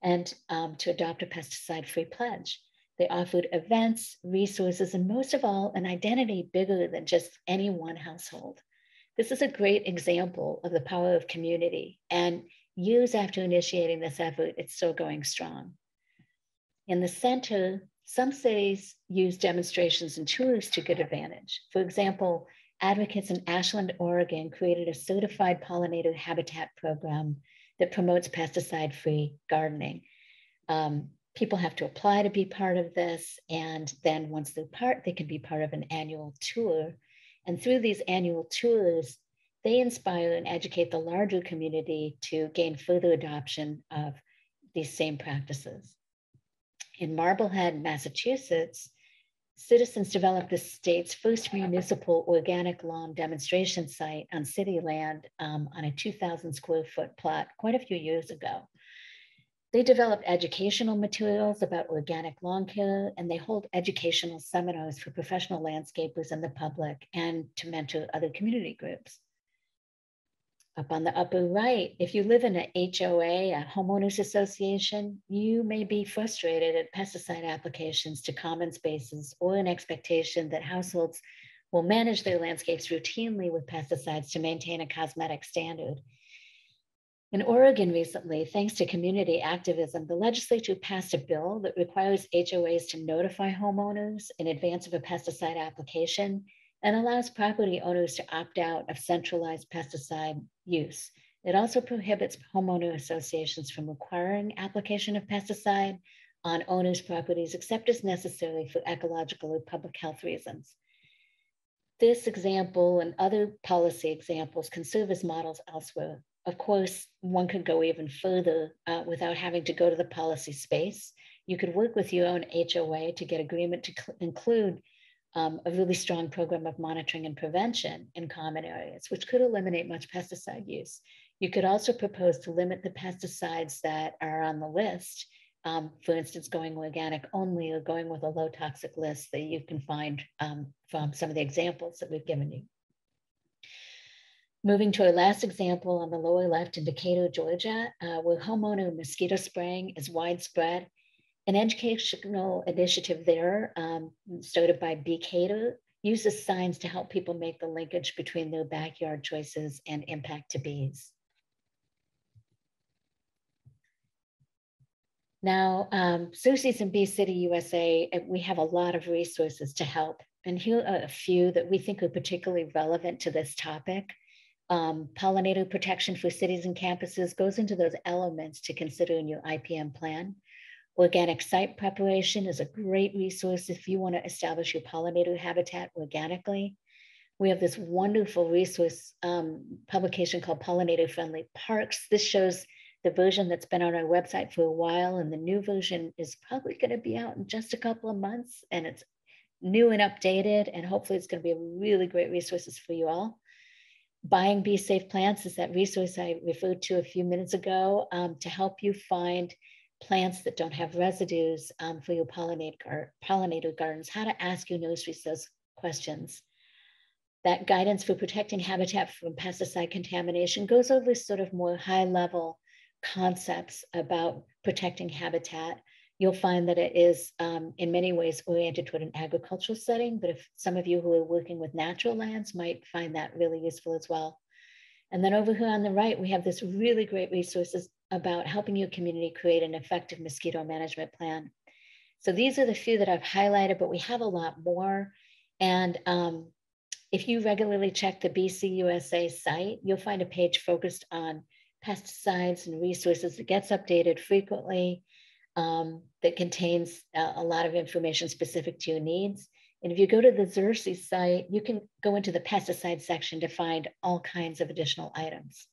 and um, to adopt a pesticide free pledge. They offered events, resources, and most of all, an identity bigger than just any one household. This is a great example of the power of community. And years after initiating this effort, it's still going strong. In the center, some cities use demonstrations and tours to good advantage. For example, advocates in Ashland, Oregon created a certified pollinator habitat program that promotes pesticide free gardening. Um, people have to apply to be part of this. And then once they're part, they can be part of an annual tour. And through these annual tours, they inspire and educate the larger community to gain further adoption of these same practices. In Marblehead, Massachusetts, citizens developed the state's first municipal organic lawn demonstration site on city land um, on a 2,000 square foot plot quite a few years ago. They develop educational materials about organic lawn care, and they hold educational seminars for professional landscapers and the public and to mentor other community groups. Up on the upper right, if you live in a HOA, a homeowners association, you may be frustrated at pesticide applications to common spaces or an expectation that households will manage their landscapes routinely with pesticides to maintain a cosmetic standard. In Oregon recently, thanks to community activism, the legislature passed a bill that requires HOAs to notify homeowners in advance of a pesticide application and allows property owners to opt out of centralized pesticide use. It also prohibits homeowner associations from requiring application of pesticide on owners' properties except as necessary for ecological or public health reasons. This example and other policy examples can serve as models elsewhere of course, one could go even further uh, without having to go to the policy space. You could work with your own HOA to get agreement to include um, a really strong program of monitoring and prevention in common areas, which could eliminate much pesticide use. You could also propose to limit the pesticides that are on the list, um, for instance, going organic only or going with a low toxic list that you can find um, from some of the examples that we've given you. Moving to our last example on the lower left in Decatur, Georgia, uh, where homeowner mosquito spraying is widespread. An educational initiative there, um, started by Beecatur, uses signs to help people make the linkage between their backyard choices and impact to bees. Now, um, Xerces and Bee City USA, we have a lot of resources to help. And here are a few that we think are particularly relevant to this topic um, pollinator protection for cities and campuses goes into those elements to consider in your IPM plan. Organic site preparation is a great resource if you want to establish your pollinator habitat organically. We have this wonderful resource um, publication called Pollinator Friendly Parks. This shows the version that's been on our website for a while, and the new version is probably going to be out in just a couple of months, and it's new and updated, and hopefully it's going to be a really great resources for you all. Buying Bee Safe Plants is that resource I referred to a few minutes ago um, to help you find plants that don't have residues um, for your pollinator, pollinator gardens, how to ask your nurseries those questions. That guidance for protecting habitat from pesticide contamination goes over sort of more high level concepts about protecting habitat you'll find that it is um, in many ways oriented toward an agricultural setting, but if some of you who are working with natural lands might find that really useful as well. And then over here on the right, we have this really great resources about helping your community create an effective mosquito management plan. So these are the few that I've highlighted, but we have a lot more. And um, if you regularly check the BCUSA site, you'll find a page focused on pesticides and resources that gets updated frequently um, that contains a, a, lot of information specific to your needs. And if you go to the Xerces site, you can go into the pesticide section to find all kinds of additional items.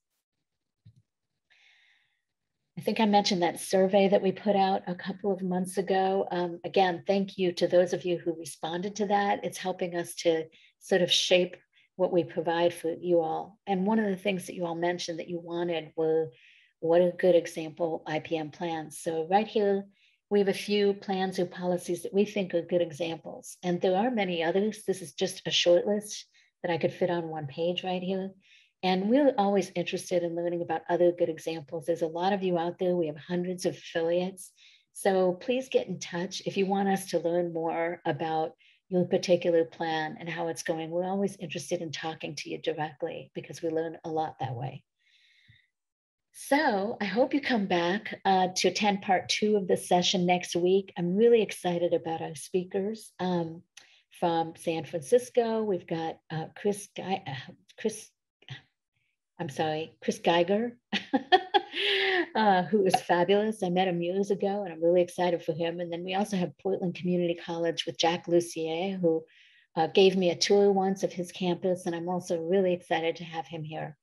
I think I mentioned that survey that we put out a couple of months ago. Um, again, thank you to those of you who responded to that. It's helping us to sort of shape what we provide for you all. And one of the things that you all mentioned that you wanted were what a good example IPM plans. So right here, we have a few plans or policies that we think are good examples. And there are many others. This is just a short list that I could fit on one page right here. And we're always interested in learning about other good examples. There's a lot of you out there. We have hundreds of affiliates. So please get in touch if you want us to learn more about your particular plan and how it's going. We're always interested in talking to you directly because we learn a lot that way. So I hope you come back uh, to attend part two of the session next week. I'm really excited about our speakers um, from San Francisco. We've got uh, Chris, uh, Chris, I'm sorry, Chris Geiger, uh, who is fabulous. I met him years ago and I'm really excited for him. And then we also have Portland Community College with Jack Lucier, who uh, gave me a tour once of his campus, and I'm also really excited to have him here.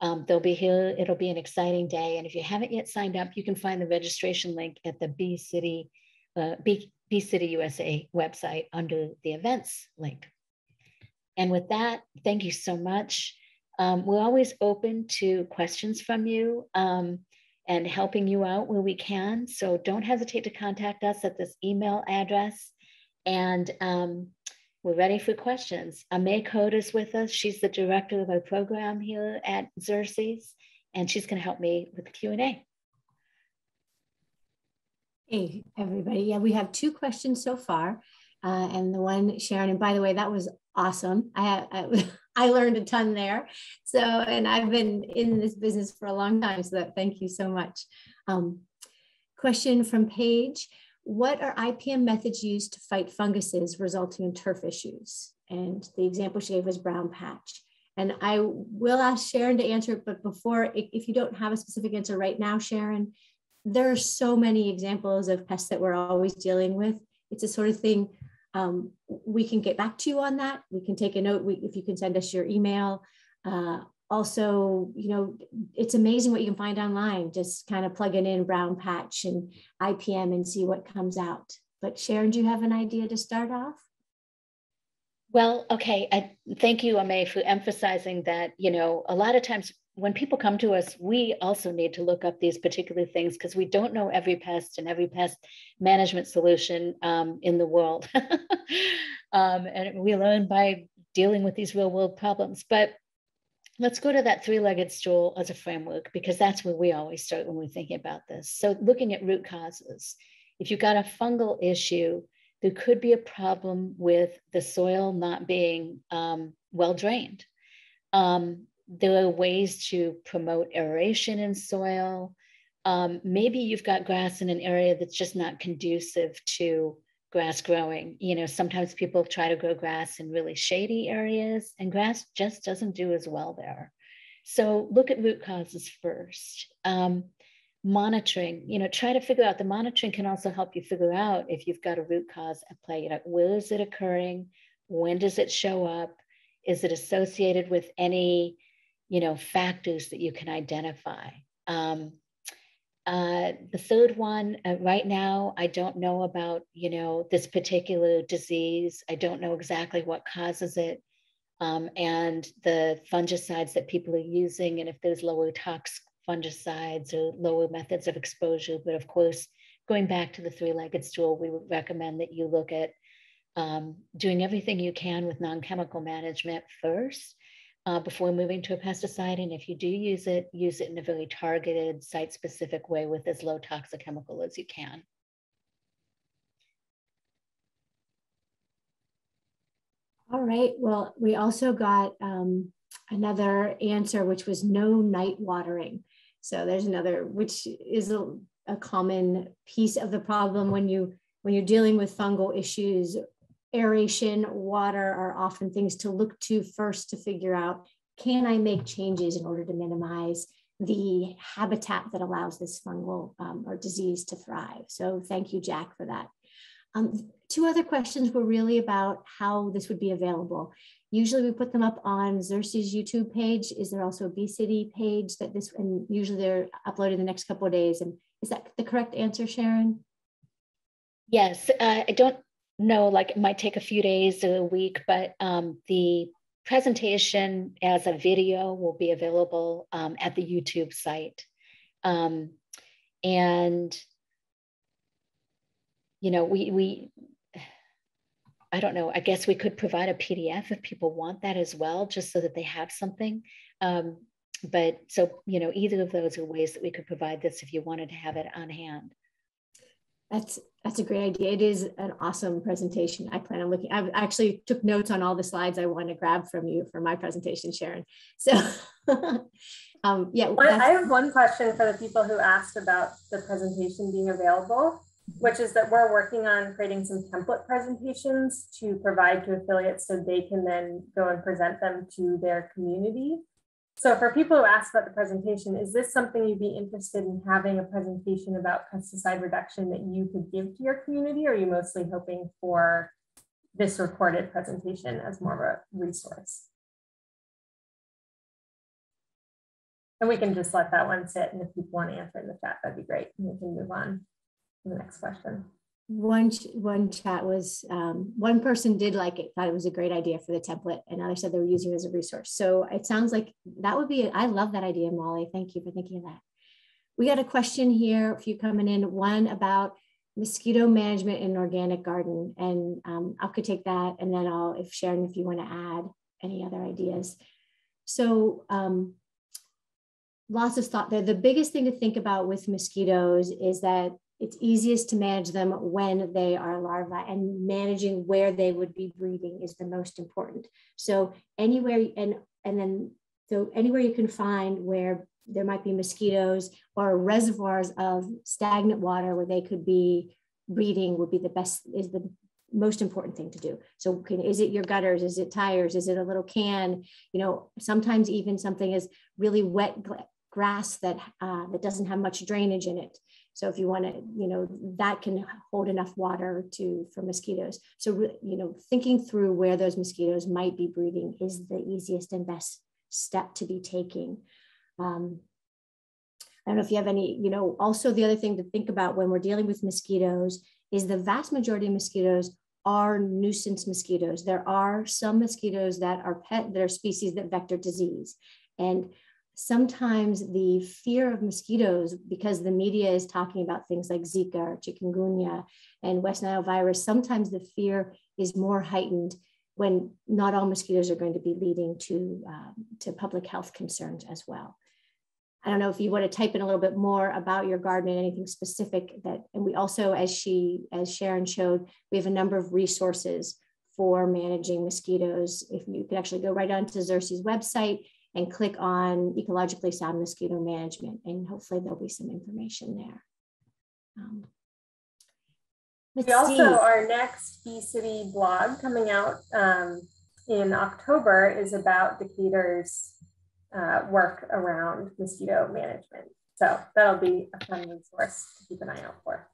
Um, they'll be here. It'll be an exciting day. And if you haven't yet signed up, you can find the registration link at the Bee City, uh, B, Bee City USA website under the events link. And with that, thank you so much. Um, we're always open to questions from you um, and helping you out where we can. So don't hesitate to contact us at this email address. And um, we're ready for questions. Aimée Code is with us. She's the director of our program here at Xerces, and she's going to help me with the Q&A. Hey, everybody. Yeah, we have two questions so far. Uh, and the one, Sharon, and by the way, that was awesome. I, I, I learned a ton there. So, and I've been in this business for a long time. So that, thank you so much. Um, question from Paige. What are IPM methods used to fight funguses resulting in turf issues? And the example she gave was brown patch. And I will ask Sharon to answer it, but before, if you don't have a specific answer right now, Sharon, there are so many examples of pests that we're always dealing with. It's a sort of thing um, we can get back to you on that. We can take a note we, if you can send us your email. Uh, also, you know, it's amazing what you can find online. Just kind of plugging in brown patch and IPM and see what comes out. But Sharon, do you have an idea to start off? Well, okay. I, thank you, Aimée, for emphasizing that, you know, a lot of times when people come to us, we also need to look up these particular things because we don't know every pest and every pest management solution um, in the world. um, and we learn by dealing with these real world problems. But let's go to that three-legged stool as a framework because that's where we always start when we're thinking about this. So looking at root causes, if you've got a fungal issue, there could be a problem with the soil not being um, well drained. Um, there are ways to promote aeration in soil. Um, maybe you've got grass in an area that's just not conducive to grass growing. You know, sometimes people try to grow grass in really shady areas, and grass just doesn't do as well there. So look at root causes first. Um, monitoring, you know, try to figure out the monitoring can also help you figure out if you've got a root cause at play. You know, where is it occurring? When does it show up? Is it associated with any, you know, factors that you can identify? Um, uh, the third one, uh, right now, I don't know about, you know, this particular disease. I don't know exactly what causes it. Um, and the fungicides that people are using, and if there's lower tox fungicides or lower methods of exposure. But of course, going back to the three-legged stool, we would recommend that you look at um, doing everything you can with non-chemical management first uh, before moving to a pesticide. And if you do use it, use it in a very targeted, site-specific way with as low toxic chemical as you can. All right. Well, we also got um, another answer, which was no night watering. So there's another, which is a, a common piece of the problem when you when you're dealing with fungal issues aeration, water are often things to look to first to figure out, can I make changes in order to minimize the habitat that allows this fungal um, or disease to thrive? So thank you, Jack, for that. Um, two other questions were really about how this would be available. Usually we put them up on Xerces YouTube page. Is there also a Bee City page that this, and usually they're uploaded the next couple of days. And is that the correct answer, Sharon? Yes, uh, I don't no, like it might take a few days a week, but um, the presentation as a video will be available um, at the YouTube site. Um, and, you know, we, we, I don't know, I guess we could provide a PDF if people want that as well, just so that they have something. Um, but so, you know, either of those are ways that we could provide this if you wanted to have it on hand. That's that's a great idea. It is an awesome presentation. I plan on looking. I actually took notes on all the slides I want to grab from you for my presentation, Sharon. So, um, yeah. I have one question for the people who asked about the presentation being available, which is that we're working on creating some template presentations to provide to affiliates so they can then go and present them to their community. So for people who ask about the presentation, is this something you'd be interested in having a presentation about pesticide reduction that you could give to your community? Or are you mostly hoping for this recorded presentation as more of a resource. And we can just let that one sit. And if people want to answer in the chat, that'd be great. And we can move on to the next question. One one chat was um, one person did like it, thought it was a great idea for the template, and others said they were using it as a resource. So it sounds like that would be. I love that idea, Molly. Thank you for thinking of that. We got a question here, a few coming in. One about mosquito management in an organic garden, and um, I could take that, and then I'll, if Sharon, if you want to add any other ideas. So um, lots of thought there. The biggest thing to think about with mosquitoes is that it's easiest to manage them when they are larvae and managing where they would be breeding is the most important. So anywhere and and then so anywhere you can find where there might be mosquitoes or reservoirs of stagnant water where they could be breeding would be the best is the most important thing to do. So can, is it your gutters? Is it tires? Is it a little can? You know, sometimes even something is really wet grass that uh, that doesn't have much drainage in it. So if you want to, you know, that can hold enough water to for mosquitoes. So you know, thinking through where those mosquitoes might be breeding is the easiest and best step to be taking. Um, I don't know if you have any, you know, also the other thing to think about when we're dealing with mosquitoes is the vast majority of mosquitoes are nuisance mosquitoes. There are some mosquitoes that are pet, that are species that vector disease. And sometimes the fear of mosquitoes, because the media is talking about things like Zika or chikungunya and West Nile virus, sometimes the fear is more heightened when not all mosquitoes are going to be leading to, um, to public health concerns as well. I don't know if you want to type in a little bit more about your garden and anything specific that, and we also, as she, as Sharon showed, we have a number of resources for managing mosquitoes. If you could actually go right onto Xerces website and click on ecologically sound mosquito management, and hopefully there'll be some information there. Um, we also, see. our next Bee City blog coming out um, in October is about Decatur's uh, work around mosquito management. So that'll be a fun resource to keep an eye out for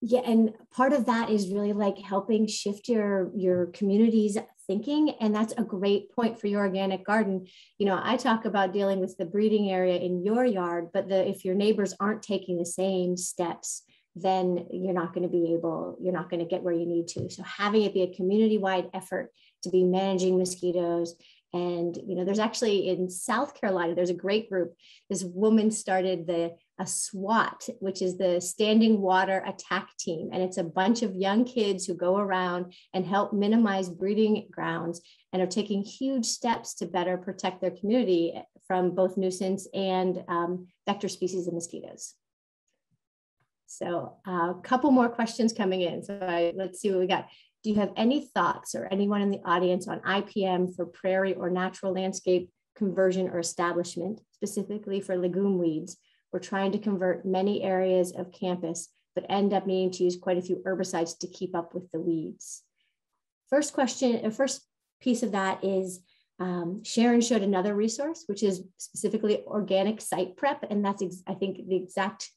yeah and part of that is really like helping shift your your community's thinking and that's a great point for your organic garden. You know i talk about dealing with the breeding area in your yard but the if your neighbors aren't taking the same steps then you're not going to be able you're not going to get where you need to. So having it be a community wide effort to be managing mosquitoes and you know there's actually in south carolina there's a great group. This woman started the a SWAT, which is the Standing Water Attack Team. And it's a bunch of young kids who go around and help minimize breeding grounds and are taking huge steps to better protect their community from both nuisance and um, vector species of mosquitoes. So a uh, couple more questions coming in. So I, let's see what we got. Do you have any thoughts or anyone in the audience on IPM for prairie or natural landscape conversion or establishment, specifically for legume weeds? We're trying to convert many areas of campus, but end up needing to use quite a few herbicides to keep up with the weeds. First question, the first piece of that is um, Sharon showed another resource, which is specifically organic site prep. And that's, I think, the exact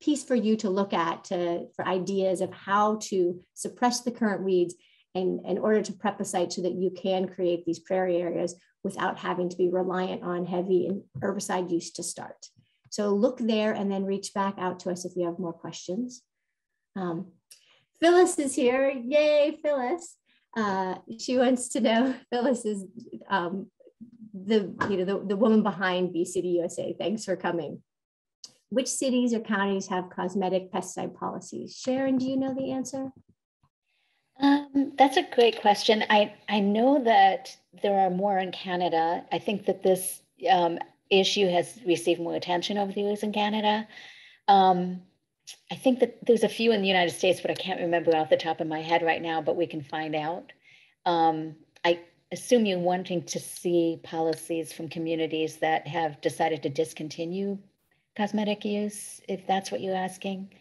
piece for you to look at to, for ideas of how to suppress the current weeds and in order to prep a site so that you can create these prairie areas without having to be reliant on heavy herbicide use to start. So look there and then reach back out to us if you have more questions. Um, Phyllis is here. Yay, Phyllis. Uh, she wants to know, Phyllis is um, the, you know, the, the woman behind Bee City USA. Thanks for coming. Which cities or counties have cosmetic pesticide policies? Sharon, do you know the answer? Um, that's a great question. I, I know that there are more in Canada. I think that this um, issue has received more attention over the years in Canada. Um, I think that there's a few in the United States, but I can't remember off the top of my head right now, but we can find out. Um, I assume you're wanting to see policies from communities that have decided to discontinue cosmetic use, if that's what you're asking.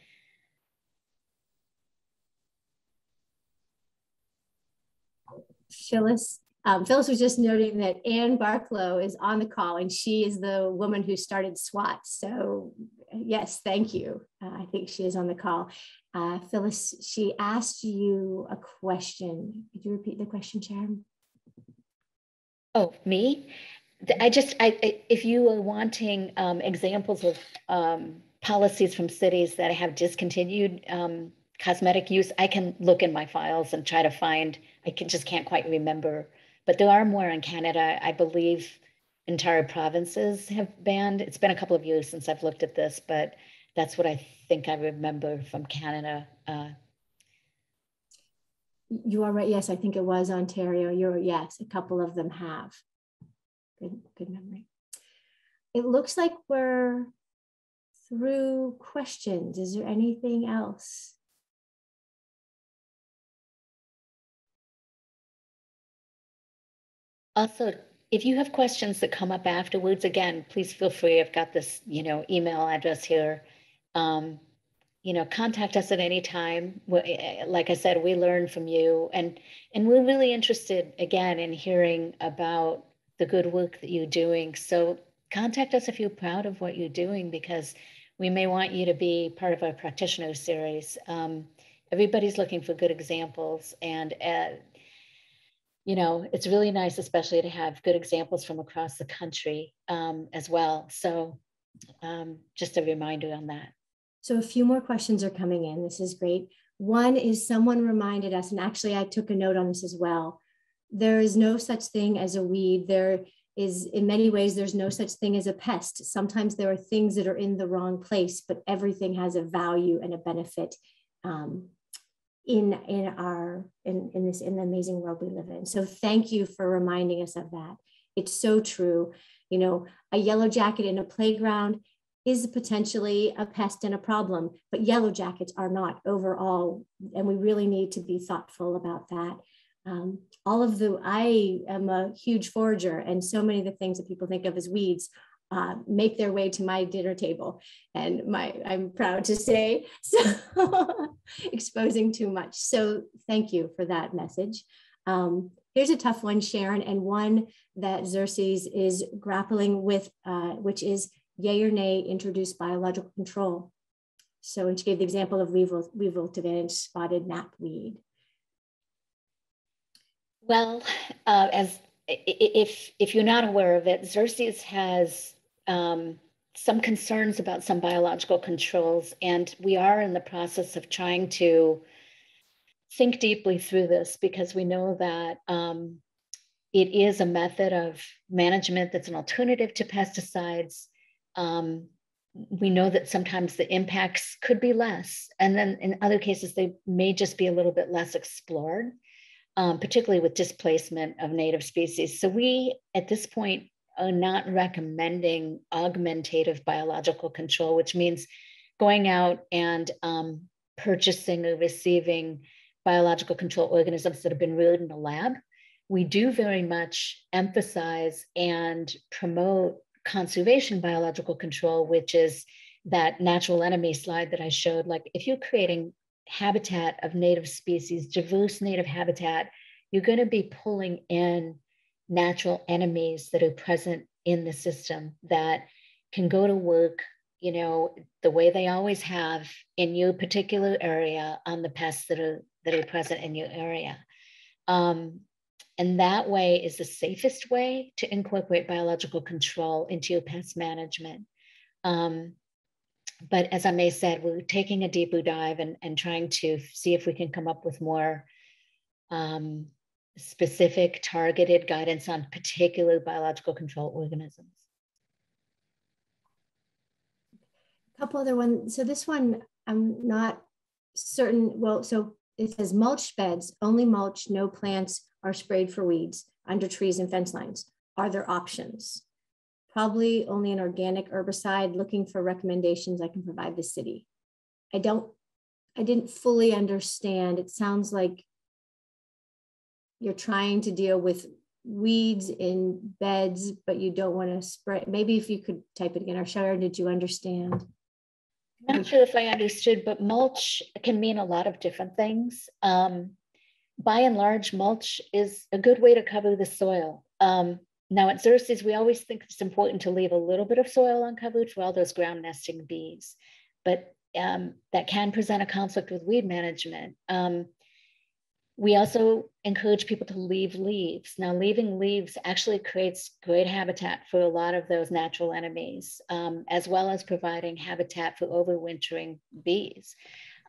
Phyllis, um, Phyllis was just noting that Anne Barklow is on the call and she is the woman who started SWAT. So yes, thank you. Uh, I think she is on the call. Uh, Phyllis, she asked you a question. Could you repeat the question, Sharon? Oh, me? I just, I, if you are wanting um, examples of um, policies from cities that have discontinued um, cosmetic use, I can look in my files and try to find, I can just can't quite remember. But there are more in Canada. I believe entire provinces have banned. It's been a couple of years since I've looked at this, but that's what I think I remember from Canada. Uh, you are right. Yes, I think it was Ontario. You're yes, a couple of them have. Good, good memory. It looks like we're through questions. Is there anything else? Also, if you have questions that come up afterwards, again, please feel free. I've got this, you know, email address here. Um, you know, contact us at any time. Eh, like I said, we learn from you, and and we're really interested again in hearing about the good work that you're doing. So contact us if you're proud of what you're doing, because we may want you to be part of our practitioner series. Um, everybody's looking for good examples, and uh, you know, it's really nice, especially to have good examples from across the country um, as well. So um, just a reminder on that. So a few more questions are coming in. This is great. One is someone reminded us, and actually I took a note on this as well. There is no such thing as a weed. There is, in many ways, there's no such thing as a pest. Sometimes there are things that are in the wrong place, but everything has a value and a benefit. Um, in in our in, in this in the amazing world we live in. So thank you for reminding us of that. It's so true. You know a yellow jacket in a playground is potentially a pest and a problem but yellow jackets are not overall and we really need to be thoughtful about that. Um, all of the i am a huge forager and so many of the things that people think of as weeds uh, make their way to my dinner table. And my i'm proud to say so exposing too much. So thank you for that message. Um, here's a tough one sharon and one that xerces is grappling with uh, which is yay or nay introduce biological control. So and she gave the example of revolted spotted knapweed. Well uh, as if if you're not aware of it, Xerces has um, some concerns about some biological controls, and we are in the process of trying to think deeply through this because we know that um, it is a method of management that's an alternative to pesticides. Um, we know that sometimes the impacts could be less, and then in other cases, they may just be a little bit less explored, um, particularly with displacement of native species. So, we at this point are not recommending augmentative biological control, which means going out and um, purchasing or receiving biological control organisms that have been reared in a lab. We do very much emphasize and promote conservation biological control, which is that natural enemy slide that I showed. Like if you're creating habitat of native species, diverse native habitat, you're going to be pulling in natural enemies that are present in the system that can go to work you know the way they always have in your particular area on the pests that are that are present in your area. Um, and that way is the safest way to incorporate biological control into your pest management. Um, but as i may said we're taking a deeper dive and, and trying to see if we can come up with more um, specific targeted guidance on particular biological control organisms. A couple other ones. So this one, I'm not certain. Well, so it says mulch beds, only mulch, no plants are sprayed for weeds under trees and fence lines. Are there options? Probably only an organic herbicide looking for recommendations I can provide the city. I don't, I didn't fully understand. It sounds like you're trying to deal with weeds in beds, but you don't want to spread. Maybe if you could type it again, or Sharon, did you understand? I'm not sure if I understood, but mulch can mean a lot of different things. Um, by and large, mulch is a good way to cover the soil. Um, now at Xerces, we always think it's important to leave a little bit of soil uncovered for all those ground nesting bees, but um, that can present a conflict with weed management. Um, we also encourage people to leave leaves. Now, leaving leaves actually creates great habitat for a lot of those natural enemies, um, as well as providing habitat for overwintering bees.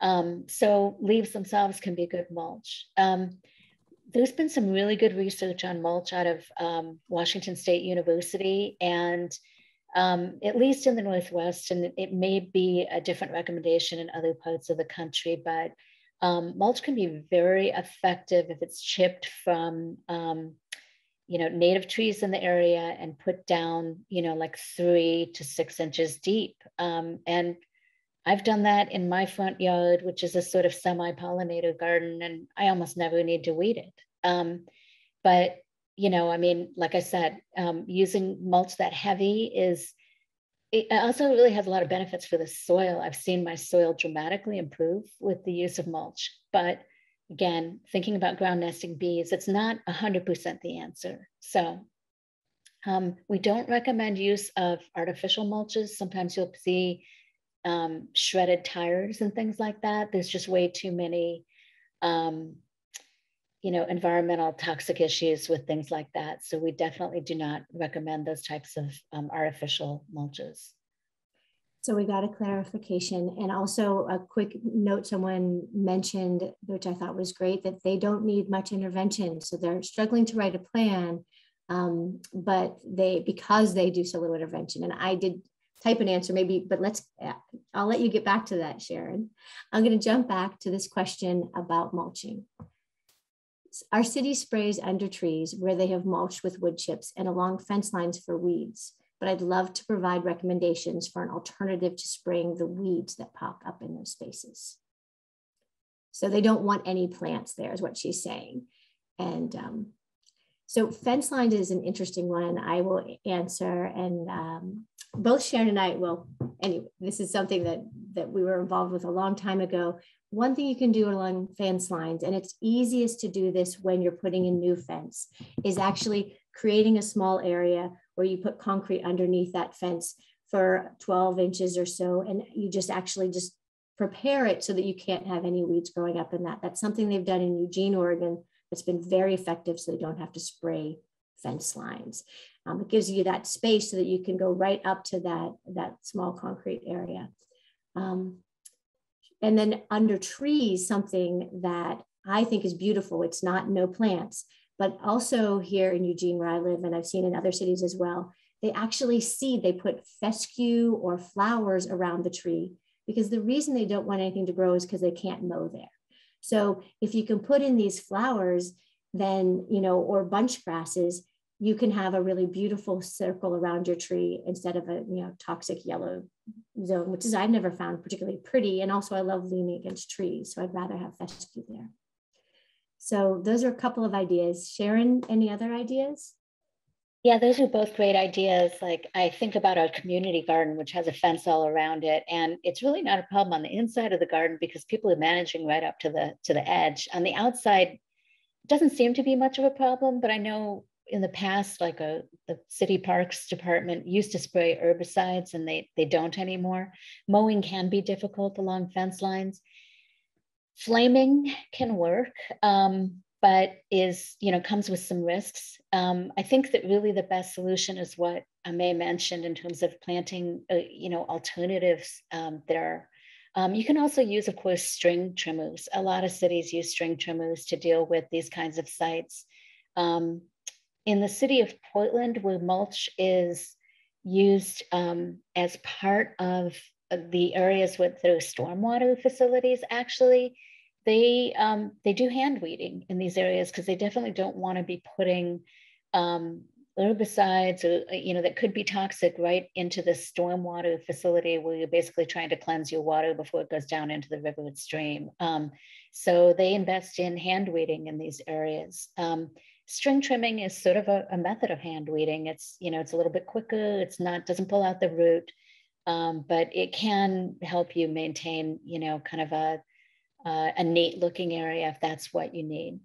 Um, so leaves themselves can be good mulch. Um, there's been some really good research on mulch out of um, Washington State University and um, at least in the Northwest, and it may be a different recommendation in other parts of the country, but um, mulch can be very effective if it's chipped from, um, you know, native trees in the area and put down, you know, like three to six inches deep. Um, and I've done that in my front yard, which is a sort of semi-pollinator garden, and I almost never need to weed it. Um, but you know, I mean, like I said, um, using mulch that heavy is it also really has a lot of benefits for the soil. I've seen my soil dramatically improve with the use of mulch. But again, thinking about ground nesting bees, it's not 100% the answer. So um, we don't recommend use of artificial mulches. Sometimes you'll see um, shredded tires and things like that. There's just way too many, um, you know, environmental toxic issues with things like that. So we definitely do not recommend those types of um, artificial mulches. So we got a clarification and also a quick note someone mentioned, which I thought was great, that they don't need much intervention. So they're struggling to write a plan, um, but they, because they do so little intervention, and I did type an answer maybe, but let's, I'll let you get back to that, Sharon. I'm going to jump back to this question about mulching. Our city sprays under trees where they have mulched with wood chips and along fence lines for weeds, but I'd love to provide recommendations for an alternative to spraying the weeds that pop up in those spaces. So they don't want any plants there is what she's saying. And um, so fence lines is an interesting one. I will answer and um, both Sharon and I, well, anyway, this is something that that we were involved with a long time ago. One thing you can do along fence lines, and it's easiest to do this when you're putting in new fence, is actually creating a small area where you put concrete underneath that fence for 12 inches or so, and you just actually just prepare it so that you can't have any weeds growing up in that. That's something they've done in Eugene, Oregon. That's been very effective, so they don't have to spray fence lines. Um, it gives you that space so that you can go right up to that, that small concrete area. Um, and then under trees, something that I think is beautiful. It's not no plants, but also here in Eugene, where I live, and I've seen in other cities as well, they actually seed, they put fescue or flowers around the tree because the reason they don't want anything to grow is because they can't mow there. So if you can put in these flowers, then, you know, or bunch grasses, you can have a really beautiful circle around your tree instead of a you know toxic yellow zone, which is I've never found particularly pretty. And also I love leaning against trees, so I'd rather have fescue there. So those are a couple of ideas. Sharon, any other ideas? Yeah, those are both great ideas. Like I think about our community garden, which has a fence all around it, and it's really not a problem on the inside of the garden because people are managing right up to the to the edge. On the outside, doesn't seem to be much of a problem, but I know in the past, like a the city parks department used to spray herbicides and they, they don't anymore. Mowing can be difficult along fence lines. Flaming can work, um, but is, you know, comes with some risks. Um, I think that really the best solution is what May mentioned in terms of planting, uh, you know, alternatives um, there. Um, you can also use, of course, string trimmers. A lot of cities use string trimmers to deal with these kinds of sites. Um, in the city of Portland, where mulch is used um, as part of the areas with those stormwater facilities, actually, they um, they do hand weeding in these areas because they definitely don't want to be putting um, herbicides or uh, you know that could be toxic right into the stormwater facility where you're basically trying to cleanse your water before it goes down into the river and stream. Um, so they invest in hand weeding in these areas. Um, string trimming is sort of a, a, method of hand weeding. It's, you know, it's a little bit quicker. It's not, doesn't pull out the root, um, but it can help you maintain, you know, kind of a, uh, a neat looking area if that's what you need.